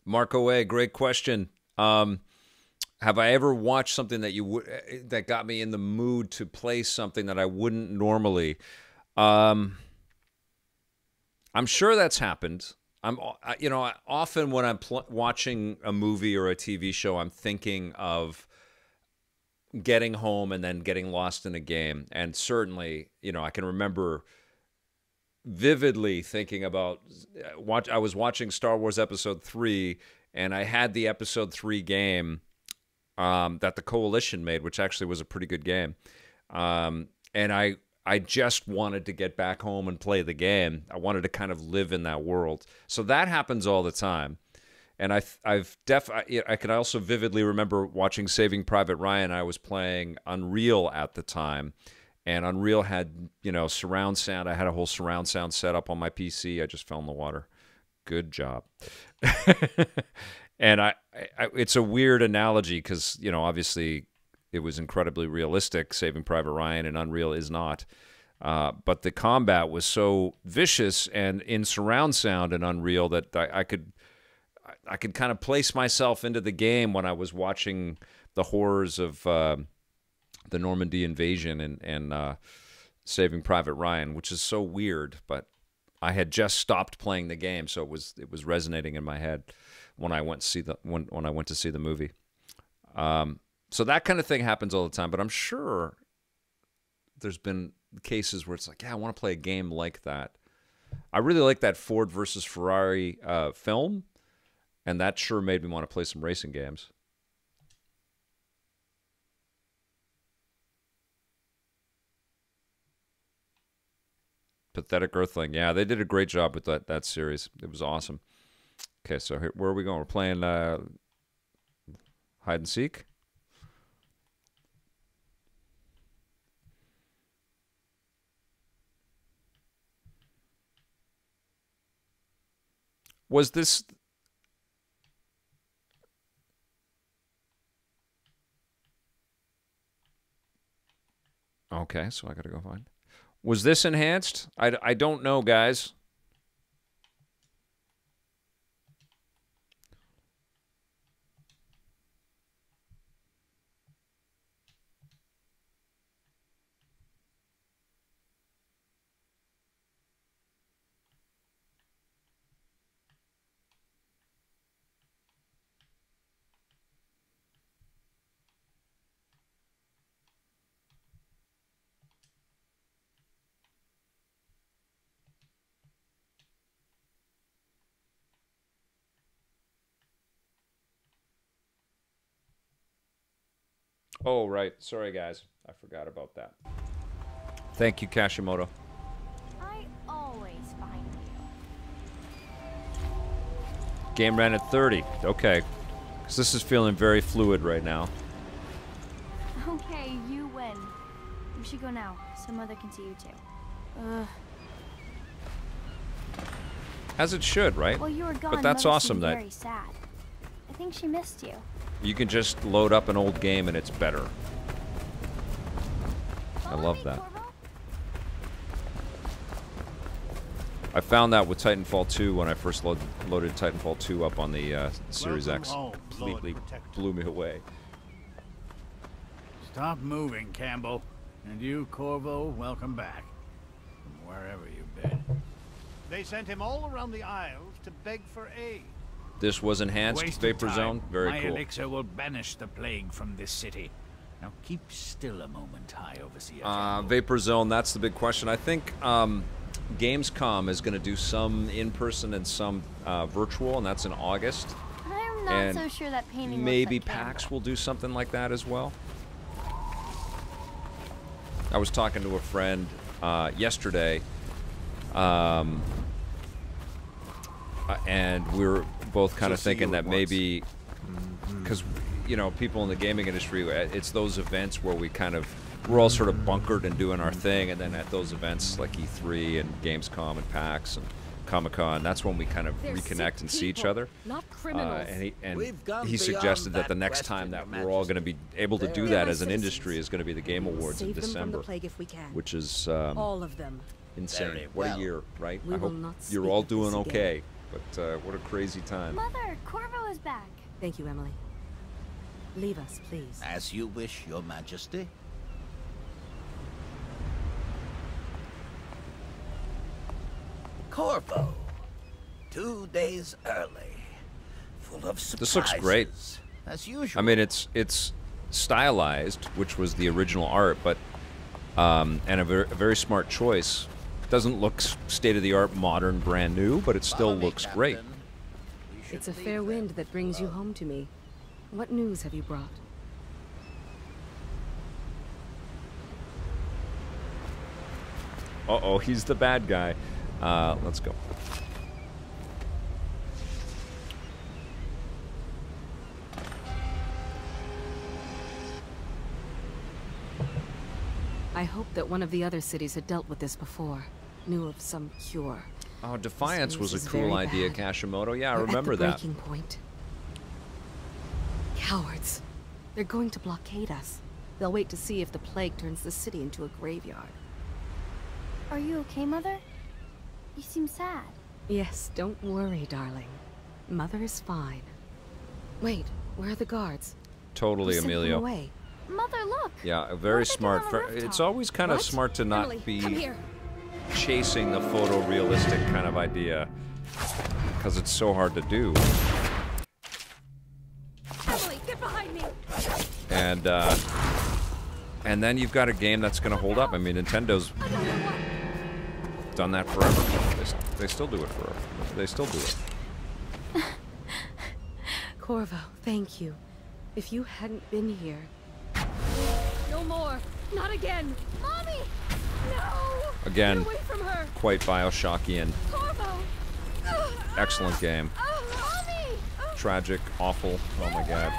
Marco A, great question. Um, have I ever watched something that you would eh, that got me in the mood to play something that I wouldn't normally? Um, I'm sure that's happened. I'm, you know, often when I'm watching a movie or a TV show, I'm thinking of getting home and then getting lost in a game. And certainly, you know, I can remember vividly thinking about uh, watch I was watching Star Wars episode 3 and I had the episode 3 game um, that the coalition made which actually was a pretty good game. Um, and I I just wanted to get back home and play the game. I wanted to kind of live in that world. So that happens all the time. And I I've def I, I can also vividly remember watching Saving Private Ryan. I was playing Unreal at the time and Unreal had you know surround sound. I had a whole surround sound set up on my PC. I just fell in the water. Good job. (laughs) and I, I, it's a weird analogy because you know obviously it was incredibly realistic. Saving Private Ryan and Unreal is not. Uh, but the combat was so vicious and in surround sound and Unreal that I, I could I could kind of place myself into the game when I was watching the horrors of. Uh, the Normandy invasion and and uh, Saving Private Ryan, which is so weird. But I had just stopped playing the game, so it was it was resonating in my head when I went to see the when when I went to see the movie. Um, so that kind of thing happens all the time. But I'm sure there's been cases where it's like, yeah, I want to play a game like that. I really like that Ford versus Ferrari uh, film, and that sure made me want to play some racing games. Pathetic Earthling. Yeah, they did a great job with that that series. It was awesome. Okay, so here, where are we going? We're playing uh, hide and seek. Was this Okay, so I got to go find. Was this enhanced? I, I don't know, guys. Oh, right. Sorry, guys. I forgot about that. Thank you, Kashimoto. I always find you. Game ran at 30. Okay. Because this is feeling very fluid right now. Okay, you win. We should go now, so Mother can see you too. Ugh. As it should, right? Well, you were gone. but that's Mother awesome seemed that Very sad. I think she missed you. You can just load up an old game and it's better. I love that. I found that with Titanfall 2 when I first load, loaded Titanfall 2 up on the uh, Series Welcome X. home, Completely blew me away. Stop moving, Campbell. And you, Corvo, welcome back. From wherever you've been. They sent him all around the Isles to beg for aid. This was enhanced Waste Vapor time. Zone. Very My cool. elixir will banish the plague from this city. Now keep still a moment, High Overseer. Uh, Vapor Zone, that's the big question. I think um, Gamescom is going to do some in person and some uh, virtual, and that's in August. I'm not and so sure that painting Maybe looks like Campbell. PAX will do something like that as well. I was talking to a friend uh, yesterday, um, uh, and we were both kind of thinking that once. maybe because you know people in the gaming industry, uh, it's those events where we kind of we're all sort of bunkered and doing our thing, and then at those events like E3 and Gamescom and PAX and Comic Con, that's when we kind of They're reconnect sick and see each other. not Uh, and he, and he suggested that, that the next time that we're all going to be able to do that our as an industry is going to be the Game Awards in Save them from the December, if we can. which is um, All of them. insane. Very what well. a year, right? We I hope you're all of this doing again. Okay, but uh, what a crazy time. Mother, Corvo is back. Thank you, Emily. Leave us, please. As you wish, Your Majesty. Corvo. Two days early. Full of surprises. This looks great. As usual. I mean, it's it's stylized, which was the original art, but um, and a very, a very smart choice. Doesn't look state of the art, modern, brand new, but it still looks great. It's a fair wind that brings you home to me. What news have you brought? Uh oh, he's the bad guy. Uh, let's go. I hope that one of the other cities had dealt with this before, knew of some cure. Oh, Defiance was a cool idea, bad. Kashimoto. Yeah, I We're remember at the that. breaking point. Cowards. They're going to blockade us. They'll wait to see if the plague turns the city into a graveyard. Are you okay, Mother? You seem sad. Yes, don't worry, darling. Mother is fine. Wait, where are the guards? Totally, Who sent them Emilio. away? Mother, look. Yeah, very smart. on fr- the It's always kind of smart to not Emily, be come here. Chasing the photorealistic kind of idea because it's so hard to do. Emily, get behind me! And uh, and then you've got a game that's going to hold up. I mean, Nintendo's done that forever. They, they still do it forever. They still do it. (laughs) Corvo, thank you. If you hadn't been here, No more. Not again. Mommy! Again, Get away from her! quite Bioshockian. Excellent game. Oh, Tragic, awful. Oh my god.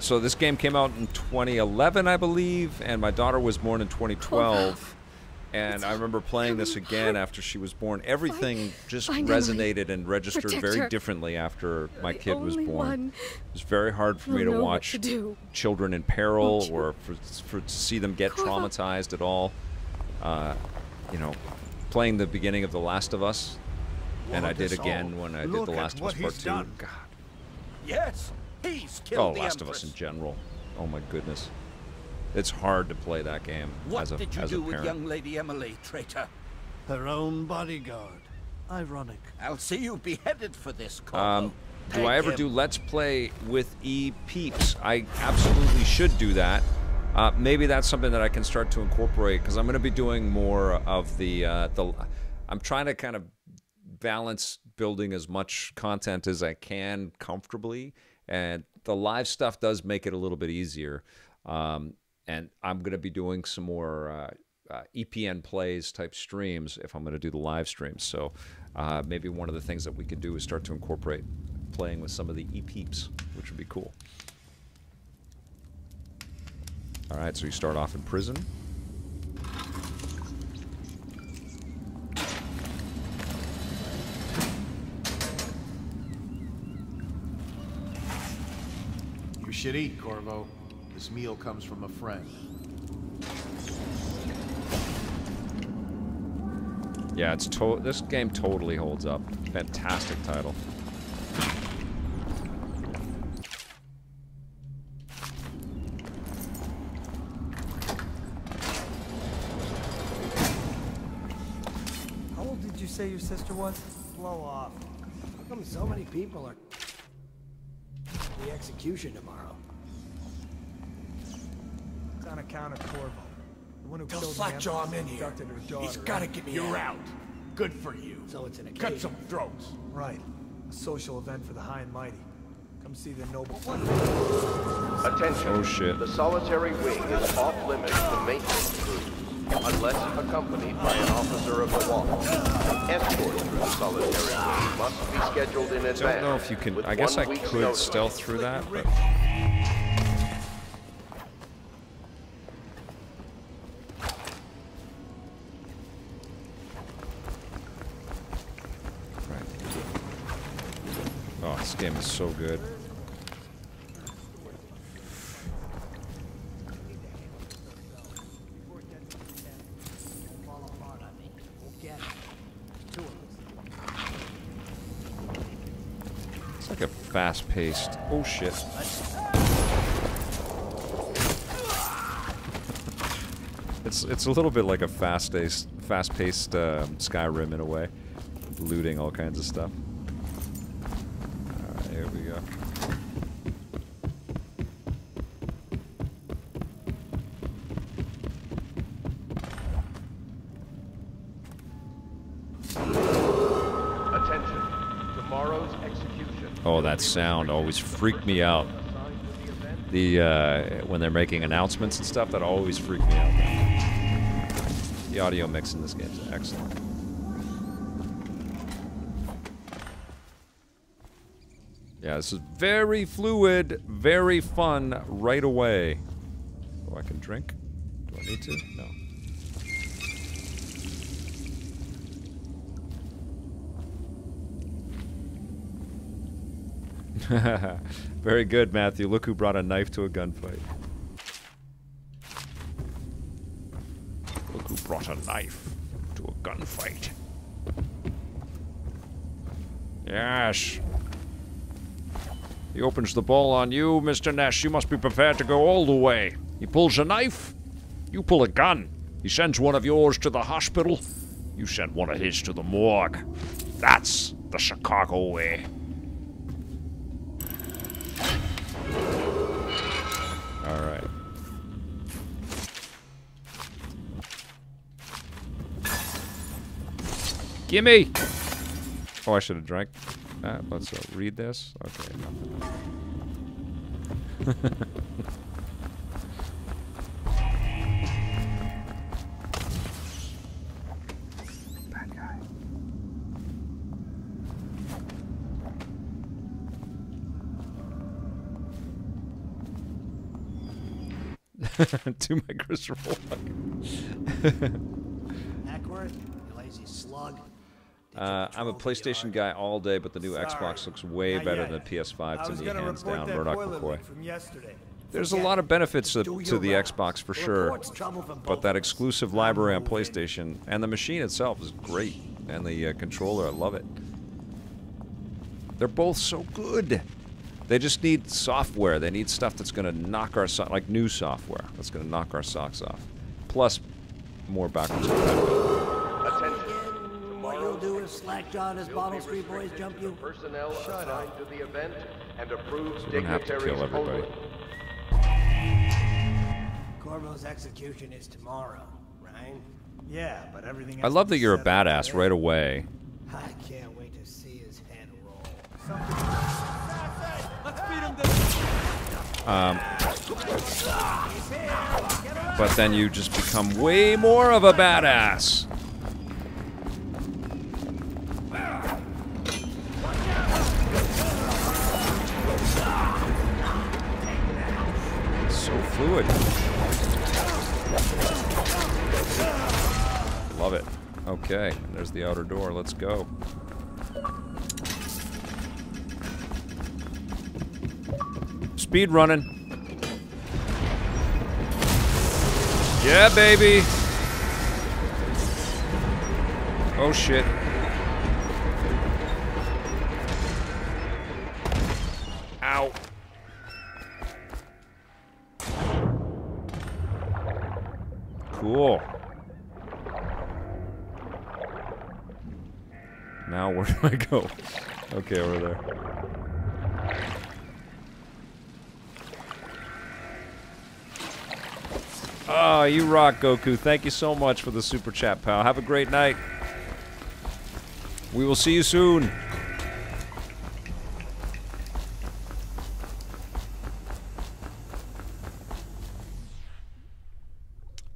So this game came out in 2011, I believe, and my daughter was born in 2012. And I remember playing this again after she was born. Everything just find resonated and registered very her. differently after my kid was born. one It was very hard for who'll me to watch to children in peril or for, for to see them get Corvo. traumatized at all. Uh, you know, playing the beginning of The Last of Us, and I did again all. when I did The Last of Us what Part he's 2. done. God. Yes, he's Oh, killed the Last of Us in general. Oh my goodness. It's hard to play that game What as a, did you as do with young Lady Emily, traitor? Her own bodyguard. Ironic. I'll see you beheaded for this, Corvo. Um, do Take I ever him. do Let's Play with E Peeps? I absolutely should do that. Uh, maybe that's something that I can start to incorporate because I'm going to be doing more of the uh, the. I'm trying to kind of balance building as much content as I can comfortably, and the live stuff does make it a little bit easier. Um, and I'm going to be doing some more uh, uh, EPN plays type streams if I'm going to do the live streams. So uh, maybe one of the things that we could do is start to incorporate playing with some of the e-peeps, which would be cool. All right, so you start off in prison. You should eat, Corvo. This meal comes from a friend. Yeah, it's to- this game totally holds up. Fantastic title. How old did you say your sister was? Blow off. How come so many people are... The execution tomorrow. It's on account of Corvo. The one who Tell killed Slackjaw I'm in here. her. He's gotta get me You're out. Good for you. So it's an Cut some throats. Right. A social event for the high and mighty. Come see the noble... Attention. Oh shit. The solitary wing is off limits to maintenance crews, unless accompanied by an officer of the watch. Escort through the solitary wing must be scheduled in advance. I don't know if you can. I guess I could stealth through that, but. Right. Oh, this game is so good. It's like a fast-paced. Oh shit. It's it's a little bit like a fast-paced, fast-paced um, Skyrim in a way, looting all kinds of stuff. All right, here we go. Attention. Tomorrow's execution. Oh, that sound always freaked me out. The uh, when they're making announcements and stuff, that always freaked me out. The audio mix in this game is excellent. Yeah, this is very fluid, very fun right away. Oh, I can drink? Do I need to? No. (laughs) Very good, Matthew. Look who brought a knife to a gunfight. Look who brought a knife to a gunfight. Yes. He opens the ball on you, Mr. Ness. You must be prepared to go all the way. He pulls a knife. You pull a gun. He sends one of yours to the hospital. You send one of his to the morgue. That's the Chicago way. Gimme! Oh, I should have drank that. Let's uh, read this. Okay. nothing. to my Christopher Ackworth, you lazy slug. Uh, I'm a PlayStation guy all day, but the new Xbox looks way Not better yet. than the PS5 I to me, hands down. Murdoch McCoy. leak from yesterday. There's a lot of benefits to, to the rounds. Xbox for sure, report's trouble from but that exclusive library on PlayStation and the machine itself is great, and the uh, controller, I love it. They're both so good. They just need software. They need stuff that's going to knock our so- like new software that's going to knock our socks off. Plus, more backwards compatibility. What you'll do if Slackjaw and Bottle Street boys jump you? Personnel Shut assigned to the event and approved You don't have to dignitaries kill everybody. only. Corvo's execution is tomorrow, right? Yeah, but everything I love that you're a badass right away. I can't wait to see his head roll. Let's beat him to Um, but then you just become way more of a badass. Fluid. Love it. Okay, there's the outer door. Let's go. Speed running. Yeah, baby. Oh shit. (laughs) I go? Okay, over there. Oh, you rock, Goku. Thank you so much for the super chat, pal. Have a great night. We will see you soon.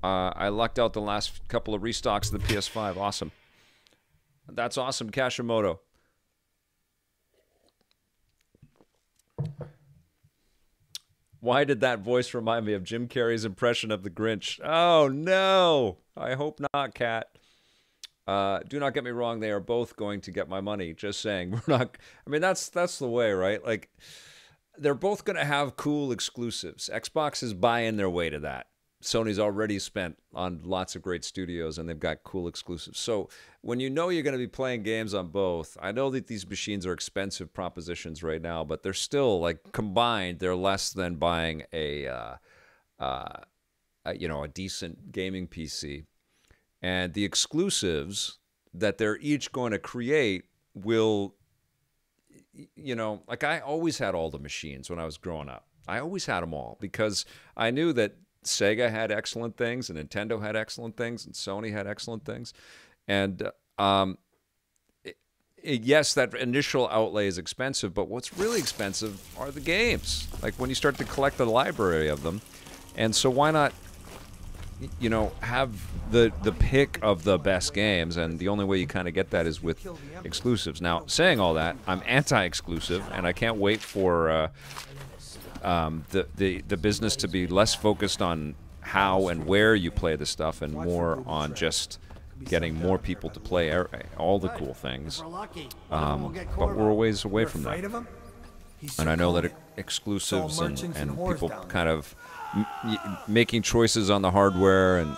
Uh, I lucked out the last couple of restocks of the PS5. Awesome. That's awesome, Kashimoto. Why did that voice remind me of Jim Carrey's impression of the Grinch? Oh no! I hope not, Cat. Uh, do not get me wrong; they are both going to get my money. Just saying, (laughs) we're not. I mean, that's that's the way, right? Like, they're both going to have cool exclusives. Xbox is buying their way to that. Sony's already spent on lots of great studios and they've got cool exclusives. So when you know you're going to be playing games on both, I know that these machines are expensive propositions right now, but they're still like combined, they're less than buying a, uh, uh, a you know, a decent gaming PC. And the exclusives that they're each going to create will, you know, like I always had all the machines when I was growing up. I always had them all because I knew that Sega had excellent things, and Nintendo had excellent things, and Sony had excellent things. And um, it, it, yes, that initial outlay is expensive, but what's really expensive are the games. Like when you start to collect the library of them, and so why not, you know, have the the pick of the best games? And the only way you kind of get that is with exclusives. Now, saying all that, I'm anti-exclusive, and I can't wait for. Uh, um, the, the, the business to be less focused on how and where you play the stuff and more on just getting more people to play er- all the cool things. Um, but we're a ways away from that. And I know that exclusives and, and people kind of making choices on the hardware and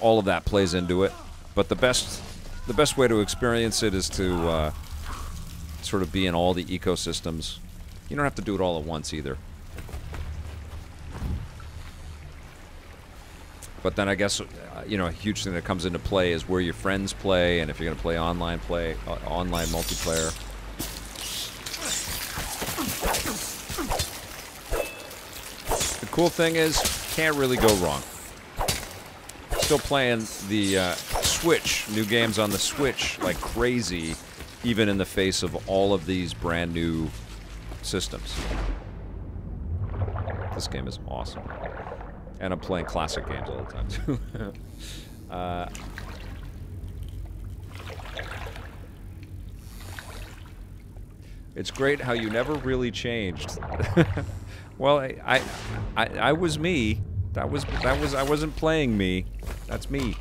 all of that plays into it. But the best the best way to experience it is to uh, sort of be in all the ecosystems. You don't have to do it all at once either. But then I guess uh, you know a huge thing that comes into play is where your friends play, and if you're going to play online play, uh, online multiplayer. The cool thing is, can't really go wrong. Still playing the uh, Switch, new games on the Switch like crazy, even in the face of all of these brand new systems. This game is awesome. And I'm playing classic games all the time, too. (laughs) uh, it's great how you never really changed. (laughs) well, I, I, I, I was me. That was, that was, I wasn't playing me. That's me.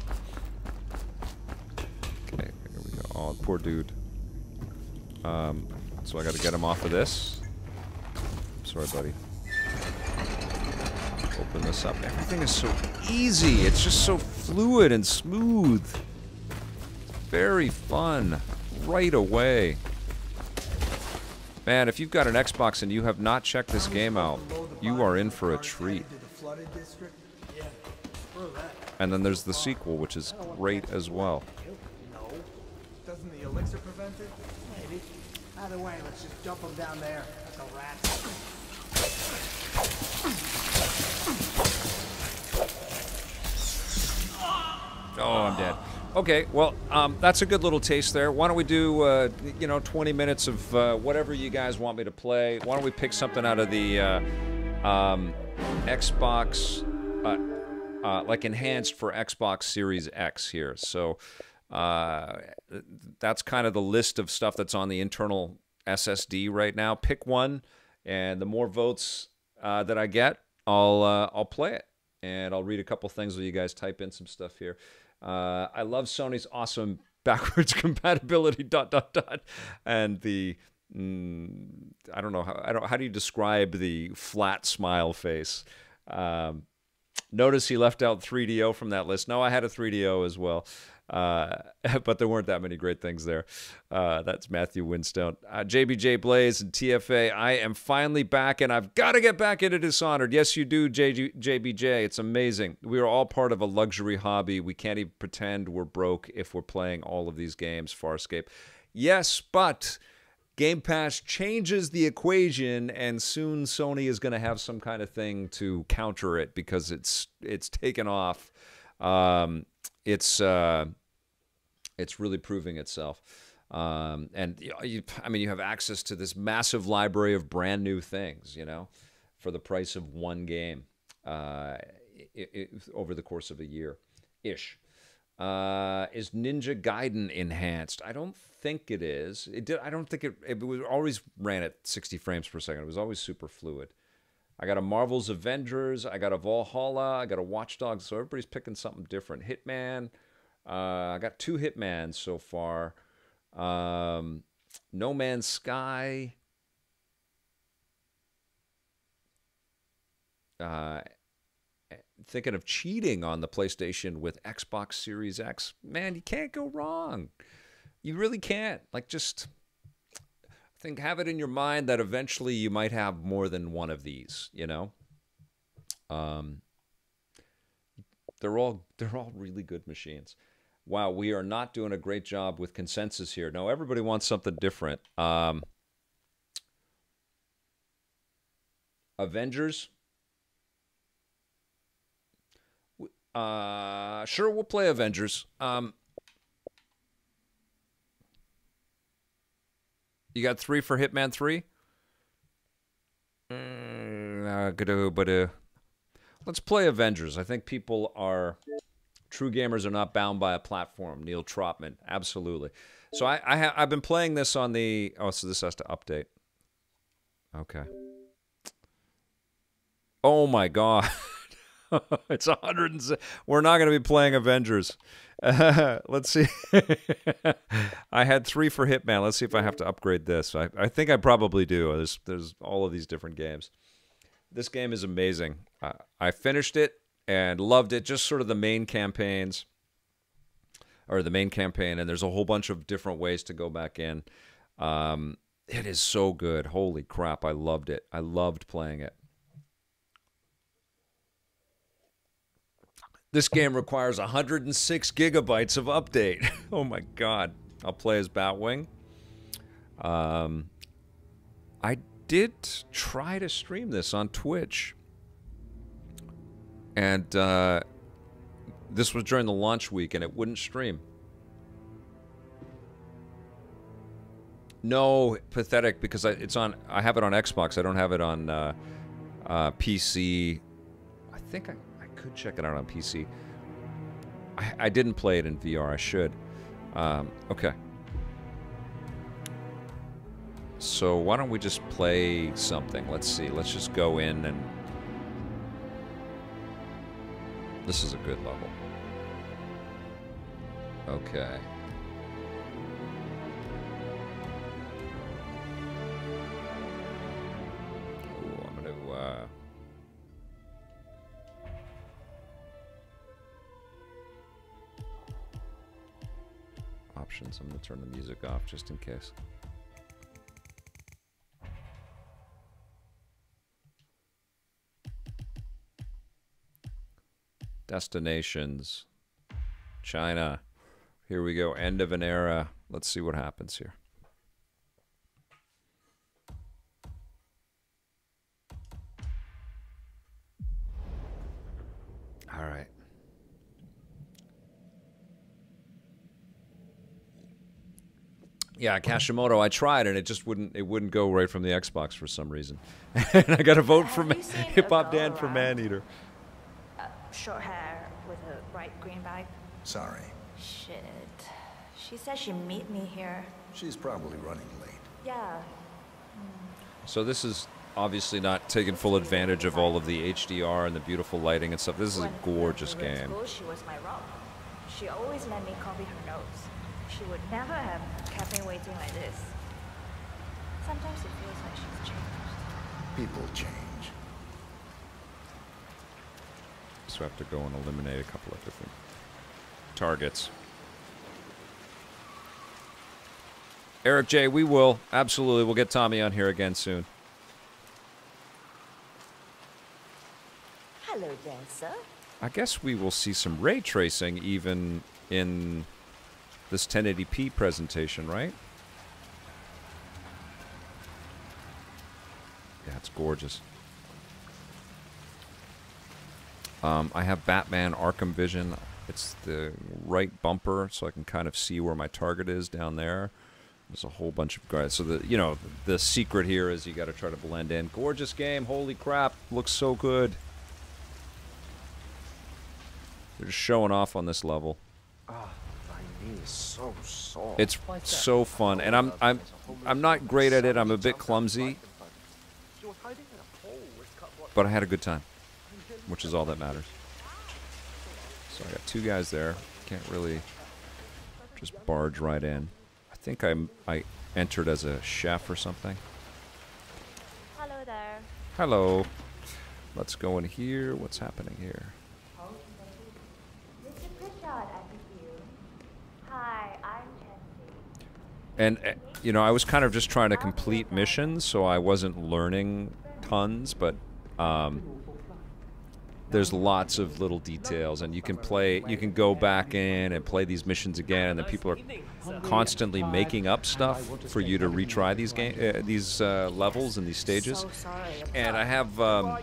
Okay, here we go. Oh, poor dude. Um, so I gotta get him off of this. Sorry, buddy. Open this up. Everything is so easy. It's just so fluid and smooth. Very fun. Right away. Man, if you've got an Xbox and you have not checked this game out, you are in for a treat. And then there's the sequel, which is great as well. No. Doesn't the elixir prevent it? Maybe. Either way, let's just dump them down there. Like a rat. Oh, I'm dead. Okay, well, um, that's a good little taste there. Why don't we do, uh, you know, 20 minutes of uh, whatever you guys want me to play? Why don't we pick something out of the uh, um, Xbox, uh, uh, like enhanced for Xbox Series X here? So uh, that's kind of the list of stuff that's on the internal SSD right now. Pick one, and the more votes that I get, I'll I'll play it, and I'll read a couple things while you guys type in some stuff here. Uh, I love Sony's awesome (laughs) backwards compatibility. Dot dot dot, and the mm, I don't know how I don't how do you describe the flat smile face. Um, notice he left out 3DO from that list. No, I had a 3DO as well. Uh, (laughs) but there weren't that many great things there. Uh, that's Matthew Winstone. Uh, JBJ Blaze and TFA. I am finally back, and I've got to get back into Dishonored. Yes, you do, JG, JBJ. It's amazing. We are all part of a luxury hobby. We can't even pretend we're broke if we're playing all of these games, Farscape. Yes, but Game Pass changes the equation, and soon Sony is going to have some kind of thing to counter it because it's it's taken off. Um, it's uh, it's really proving itself. Um, and you, I mean, you have access to this massive library of brand new things, you know, for the price of one game uh, it, it, over the course of a year, ish. Uh, is Ninja Gaiden enhanced? I don't think it is. It did. I don't think it. It was always ran at 60 frames per second. It was always super fluid. I got a Marvel's Avengers. I got a Valhalla. I got a Watch Dogs. So everybody's picking something different. Hitman. Uh, I got two Hitmans so far. Um, no Man's Sky. Uh, thinking of cheating on the PlayStation with Xbox Series X. Man, you can't go wrong. You really can't. Like, just think have it in your mind that eventually you might have more than one of these you know? Um, they're all they're all really good machines. Wow we are not doing a great job with consensus here. No everybody wants something different. Um, avengers. Uh, sure we'll play avengers. Um, You got three for Hitman 3? Mm, let's play Avengers. I think people are. True gamers are not bound by a platform. Neil Trotman. Absolutely. So I, I have I've been playing this on the. Oh, so this has to update. Okay. Oh my god. (laughs) (laughs) it's 100 and we're not going to be playing Avengers. Uh, (laughs) let's see. (laughs) I had three for Hitman. Let's see if I have to upgrade this. I, I think I probably do. There's there's all of these different games. This game is amazing. Uh, I finished it and loved it. Just sort of the main campaigns, or the main campaign, and there's a whole bunch of different ways to go back in. Um, it is so good. Holy crap! I loved it. I loved playing it. This game requires 106 gigabytes of update. (laughs) oh my god. I'll play as Batwing. Um, I did try to stream this on Twitch. And uh, This was during the launch week and it wouldn't stream. No, pathetic because I, it's on. I have it on Xbox. I don't have it on uh, uh, PC. I think I, could check it out on PC. I, I didn't play it in VR. I should. Um, okay. So why don't we just play something? Let's see. Let's just go in and. This is a good level. Okay. Options, I'm gonna turn the music off just in case. Destinations. China. Here we go. End of an era. Let's see what happens here. Yeah, Kashimoto. I tried and it just wouldn't. It wouldn't go right from the Xbox for some reason. (laughs) and I got to vote for Hip Hop Dan for Maneater. Uh, short hair with a bright green bag. Sorry. Shit. She said she'd meet me here. She's probably running late. Yeah. So this is obviously not taking full advantage of all of the HDR and the beautiful lighting and stuff. This is a gorgeous When in game. School, she was my rock. She always let me copy her notes. She would never have kept me waiting like this. Sometimes it feels like she's changed. People change. So I have to go and eliminate a couple of different targets. Eric J, we will. Absolutely. We'll get Tommy on here again soon. Hello, dancer. I guess we will see some ray tracing even in this 1080p presentation, right? Yeah, it's gorgeous. Um, I have Batman Arkham Vision. It's the right bumper, so I can kind of see where my target is down there. There's a whole bunch of guys. So the you know the secret here is you got to try to blend in. Gorgeous game. Holy crap! Looks so good. They're just showing off on this level. Ah, so sore. It's so fun, and I'm I'm I'm not great at it. I'm a bit clumsy, but I had a good time, which is all that matters. So I got two guys there. Can't really just barge right in. I think I'm I entered as a chef or something. Hello there. Hello. Let's go in here. What's happening here? Mr. Pritchard, I see you. Hi, I'm Chelsea. And uh, you know, I was kind of just trying to complete missions, so I wasn't learning tons, but um, there's lots of little details, and you can play, you can go back in and play these missions again, and then people are constantly making up stuff for you to retry these game, uh, these uh, levels and these stages. And I have. Um,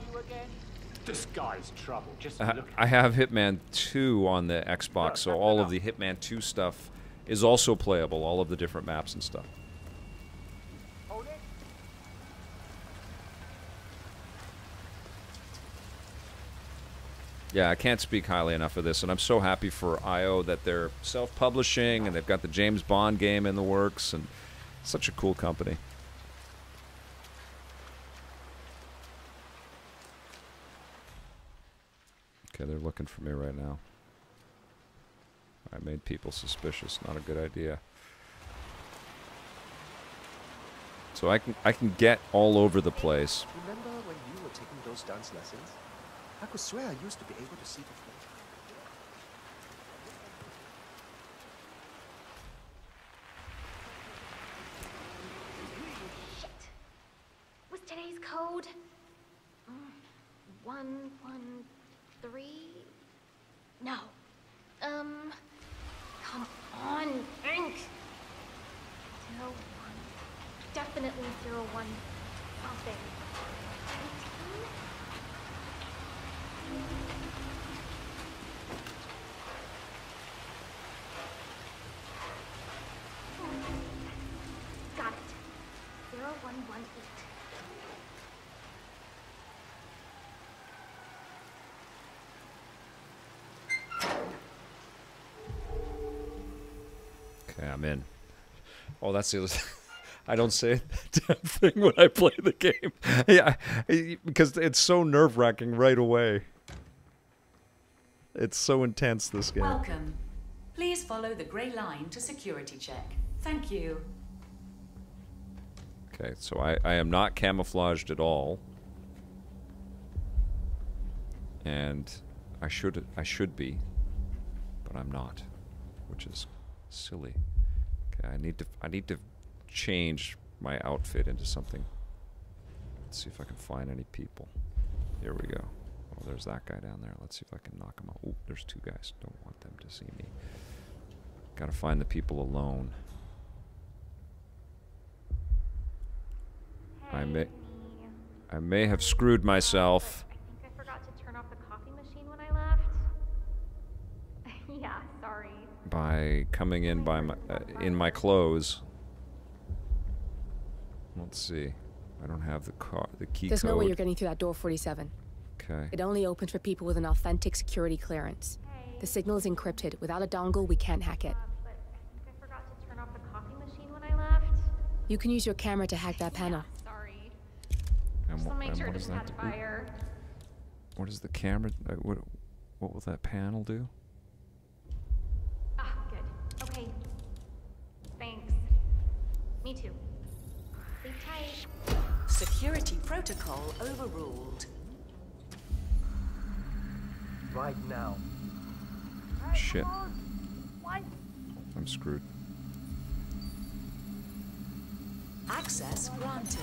Disguise trouble. Just look. I have Hitman 2 on the Xbox, so all of the Hitman 2 stuff is also playable, all of the different maps and stuff. Yeah, I can't speak highly enough of this, and I'm so happy for IO that they're self-publishing and they've got the James Bond game in the works, and such a cool company. Okay, they're looking for me right now. I made people suspicious. Not a good idea. So I can I can get all over the place. Remember when you were taking those dance lessons? I could swear I used to be able to see the floor. What's today's code? Mm, One, one, three? No. Um, come on, think. Zero, one. Definitely zero, one, something. Nineteen? In. Oh, that's the other. thing. (laughs) I don't say (laughs) that damn thing when I play the game. (laughs) yeah, because it's so nerve wracking right away. It's so intense this game. Welcome. Please follow the grey line to security check. Thank you. Okay, so I, I am not camouflaged at all. And I should I should be, but I'm not, which is silly. Okay, I need to I need to change my outfit into something. Let's see if I can find any people. Here we go. Oh, there's that guy down there. Let's see if I can knock him out. Oh, there's two guys. Don't want them to see me. Gotta find the people alone. I may I may have screwed myself. I think I forgot to turn off the coffee machine when I left. yeah, sorry. By coming in by my uh, in my clothes. Let's see. I don't have the car the key There's code. no way you're getting through that door 47. okay. It only opens for people with an authentic security clearance. The signal is encrypted. Without a dongle, we can't hack it. I forgot to turn off the coffee machine when I left. You can use your camera to hack that panel. Sorry. And Just wha- to make and sure it what does doesn't that catch do? fire. What does the camera uh, what what will that panel do? Ah, good. Okay. Thanks. Me too. Sleep tight. Security protocol overruled. Right now. Shit. What? I'm screwed. Access granted.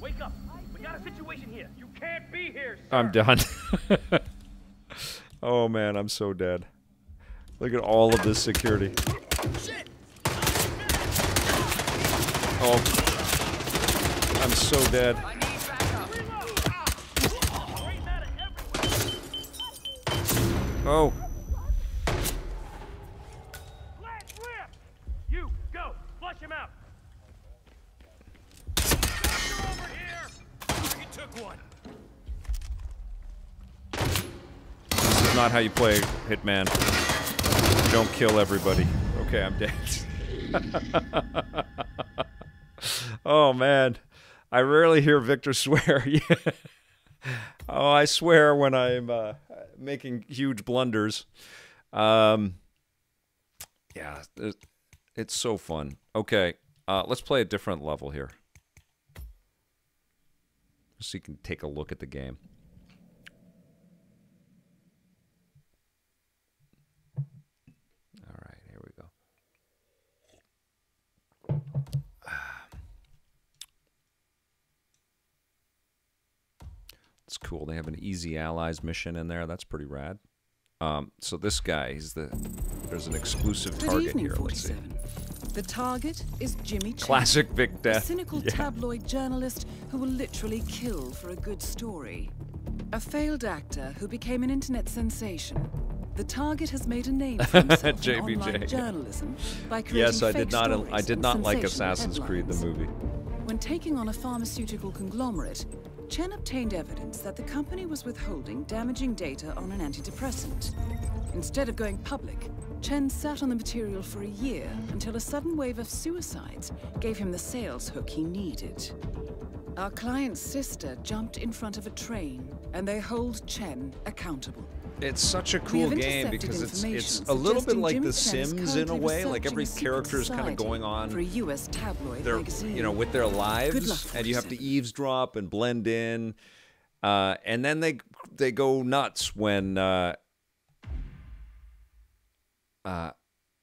Wake up! We got a situation here. You can't be here. I'm done. (laughs) oh man, I'm so dead. Look at all of this security. Oh. I'm so dead. Oh. You go. Flush him out. This is not how you play Hitman. Don't kill everybody. Okay, I'm dead. (laughs) oh man. I rarely hear Victor (laughs) swear. (laughs) Oh, I swear when I'm uh, making huge blunders. Um, yeah, it's so fun. Okay, uh, let's play a different level here. So you can take a look at the game. All right, here we go. It's cool. They have an Easy Allies mission in there. That's pretty rad. Um, so this guy, he's the. There's an exclusive Good target evening, here. Let's see. 47. The target is Jimmy Chen. Classic Vic A Death. cynical Yeah. tabloid journalist who will literally kill for a good story. A failed actor who became an internet sensation. The target has made a name for (laughs) himself in online journalism by creating Yes, I did not. I did not like Assassin's Creed the movie. When taking on a pharmaceutical conglomerate, Chen obtained evidence that the company was withholding damaging data on an antidepressant. Instead of going public, Chen sat on the material for a year until a sudden wave of suicides gave him the sales hook he needed. Our client's sister jumped in front of a train, and they hold Chen accountable. It's such a cool game because it's it's a little bit like Jimmy The Sims in a way. Like every character is kind of going on for a U.S. tabloid their magazine. you know with their lives and you have to eavesdrop and blend in uh, and then they they go nuts when uh, uh,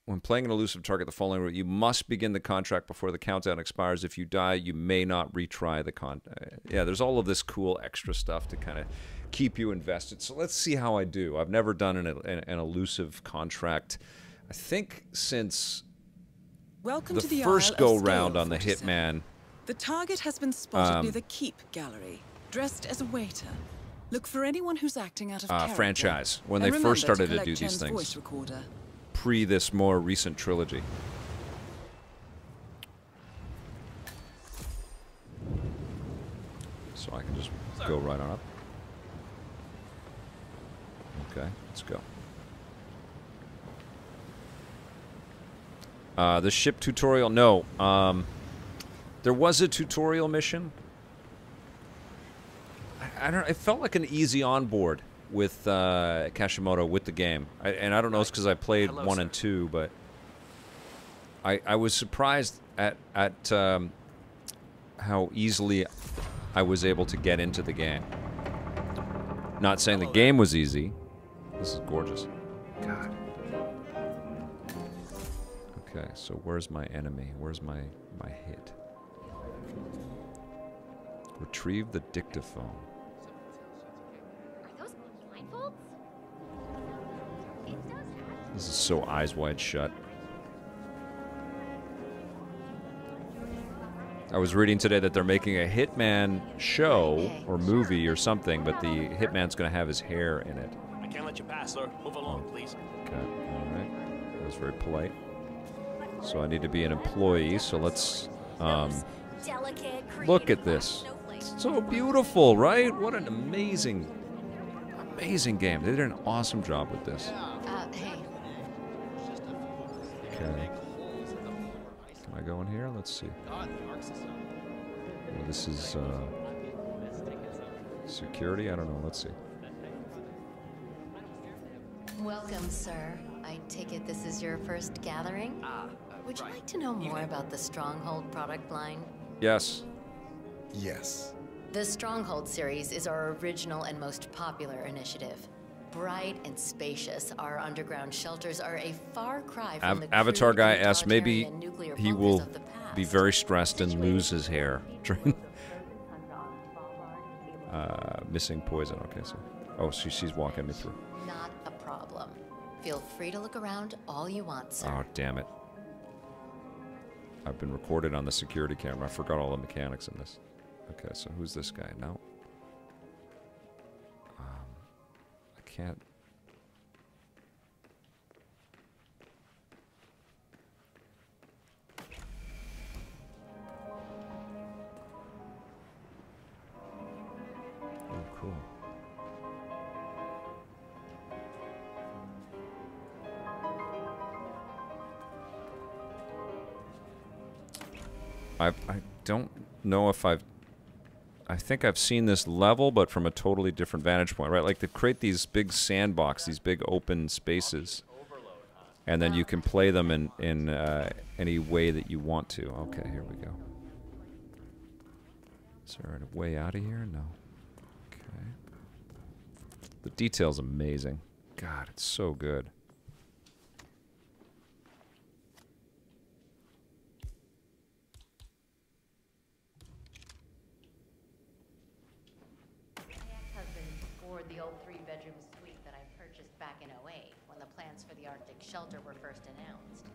when playing an elusive target the following route you must begin the contract before the countdown expires if you die you may not retry the con uh, yeah there's all of this cool extra stuff to kind of keep you invested so let's see how i do i've never done an, an, an elusive contract i think since Welcome the to the first go round on the 47. hitman The target has been spotted Um, near the Keep Gallery, dressed as a waiter. Look for anyone who's acting out of uh, character. franchise when And they first started to, collect do these things pre this more recent trilogy. So I can just go right on up. Okay, let's go. Uh, the ship tutorial, no. Um, there was a tutorial mission. I, I don't. It felt like an easy onboard with uh, Kashimoto with the game, I, and I don't know. It's because I played Hello, one sir. and two, but I I was surprised at at um, how easily I was able to get into the game. Not saying the game was easy. This is gorgeous. God. Okay, so where's my enemy? Where's my my hit? Retrieve the dictaphone. Are those blindfolds? It does have This is so eyes wide shut. I was reading today that they're making a Hitman show or movie or something, but the Hitman's going to have his hair in it. I can't let you pass, sir. Move along, please. Okay, all right. That was very polite. So I need to be an employee, so let's um, look at this. So beautiful, right? What an amazing, amazing game. They did an awesome job with this. Uh, hey. Okay. Can I go in here? Let's see. Well, this is uh, security. I don't know. Let's see. Welcome, sir. I take it this is your first gathering? Would you like to know more about the Stronghold product line? Yes. Yes. The Stronghold series is our original and most popular initiative. Bright and spacious, our underground shelters are a far cry from Av- the Avatar guy and asked maybe nuclear he will of the past. be very stressed and lose his hair during (laughs) uh, missing poison. Okay, so oh, she, she's walking me through. Not a problem. Feel free to look around all you want, sir. Oh, damn it. I've been recorded on the security camera. I forgot all the mechanics in this. Okay, so who's this guy? No. Um, I can't. Oh, cool. I I don't know if I've I think I've seen this level, but from a totally different vantage point, right? Like they create these big sandbox, these big open spaces, and then you can play them in in uh, any way that you want to. Okay, here we go. Is there a way out of here? No. Okay. The detail's amazing. God, it's so good. My ex-husband scored the old three-bedroom suite that I purchased back in 08 when the plans for the Arctic shelter were first announced.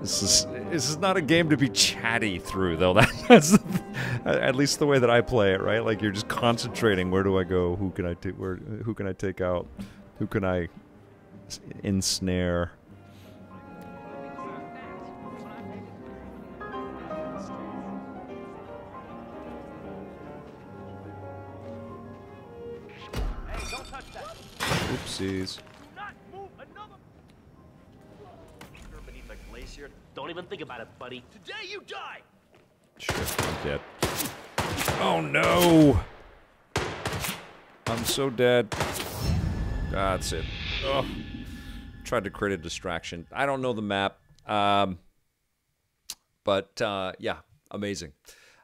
This is this is not a game to be chatty through though. (laughs) That, that's at least the way that I play it, right? Like you're just concentrating. Where do I go? Who can I take? Where? Who can I take out? Who can I ensnare? Oopsies. Not move another. You're beneath a glacier. Don't even think about it, buddy. Today you die. Shit, I'm dead. Oh no! I'm so dead. That's it. Ugh. Tried to create a distraction. I don't know the map. Um, but uh, yeah, amazing.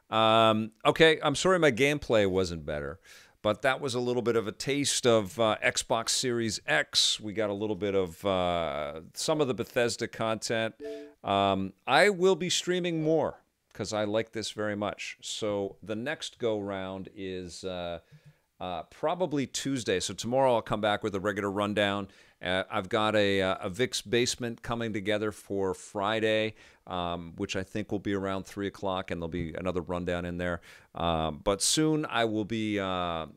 Um, okay, I'm sorry my gameplay wasn't better, but that was a little bit of a taste of uh, Xbox Series X. We got a little bit of uh, some of the Bethesda content. Um, I will be streaming more because I like this very much. So the next go round is. Uh, uh, probably Tuesday. So tomorrow I'll come back with a regular rundown. Uh, I've got a, uh, a Vic's basement coming together for Friday, um, which I think will be around three o'clock, and there'll be another rundown in there. Um, but soon I will be. Uh,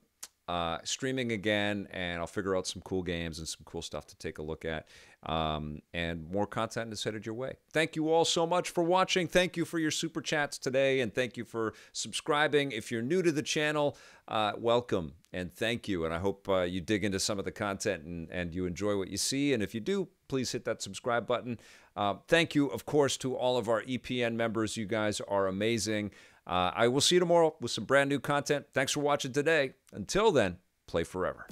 uh, streaming again, and I'll figure out some cool games and some cool stuff to take a look at. Um, and more content is headed your way. Thank you all so much for watching. Thank you for your super chats today, and thank you for subscribing. If you're new to the channel, uh, welcome and thank you. And I hope uh, you dig into some of the content and, and you enjoy what you see. And if you do, please hit that subscribe button. Uh, thank you, of course, to all of our EPN members. You guys are amazing. Uh, I will see you tomorrow with some brand new content. Thanks for watching today. Until then, play forever.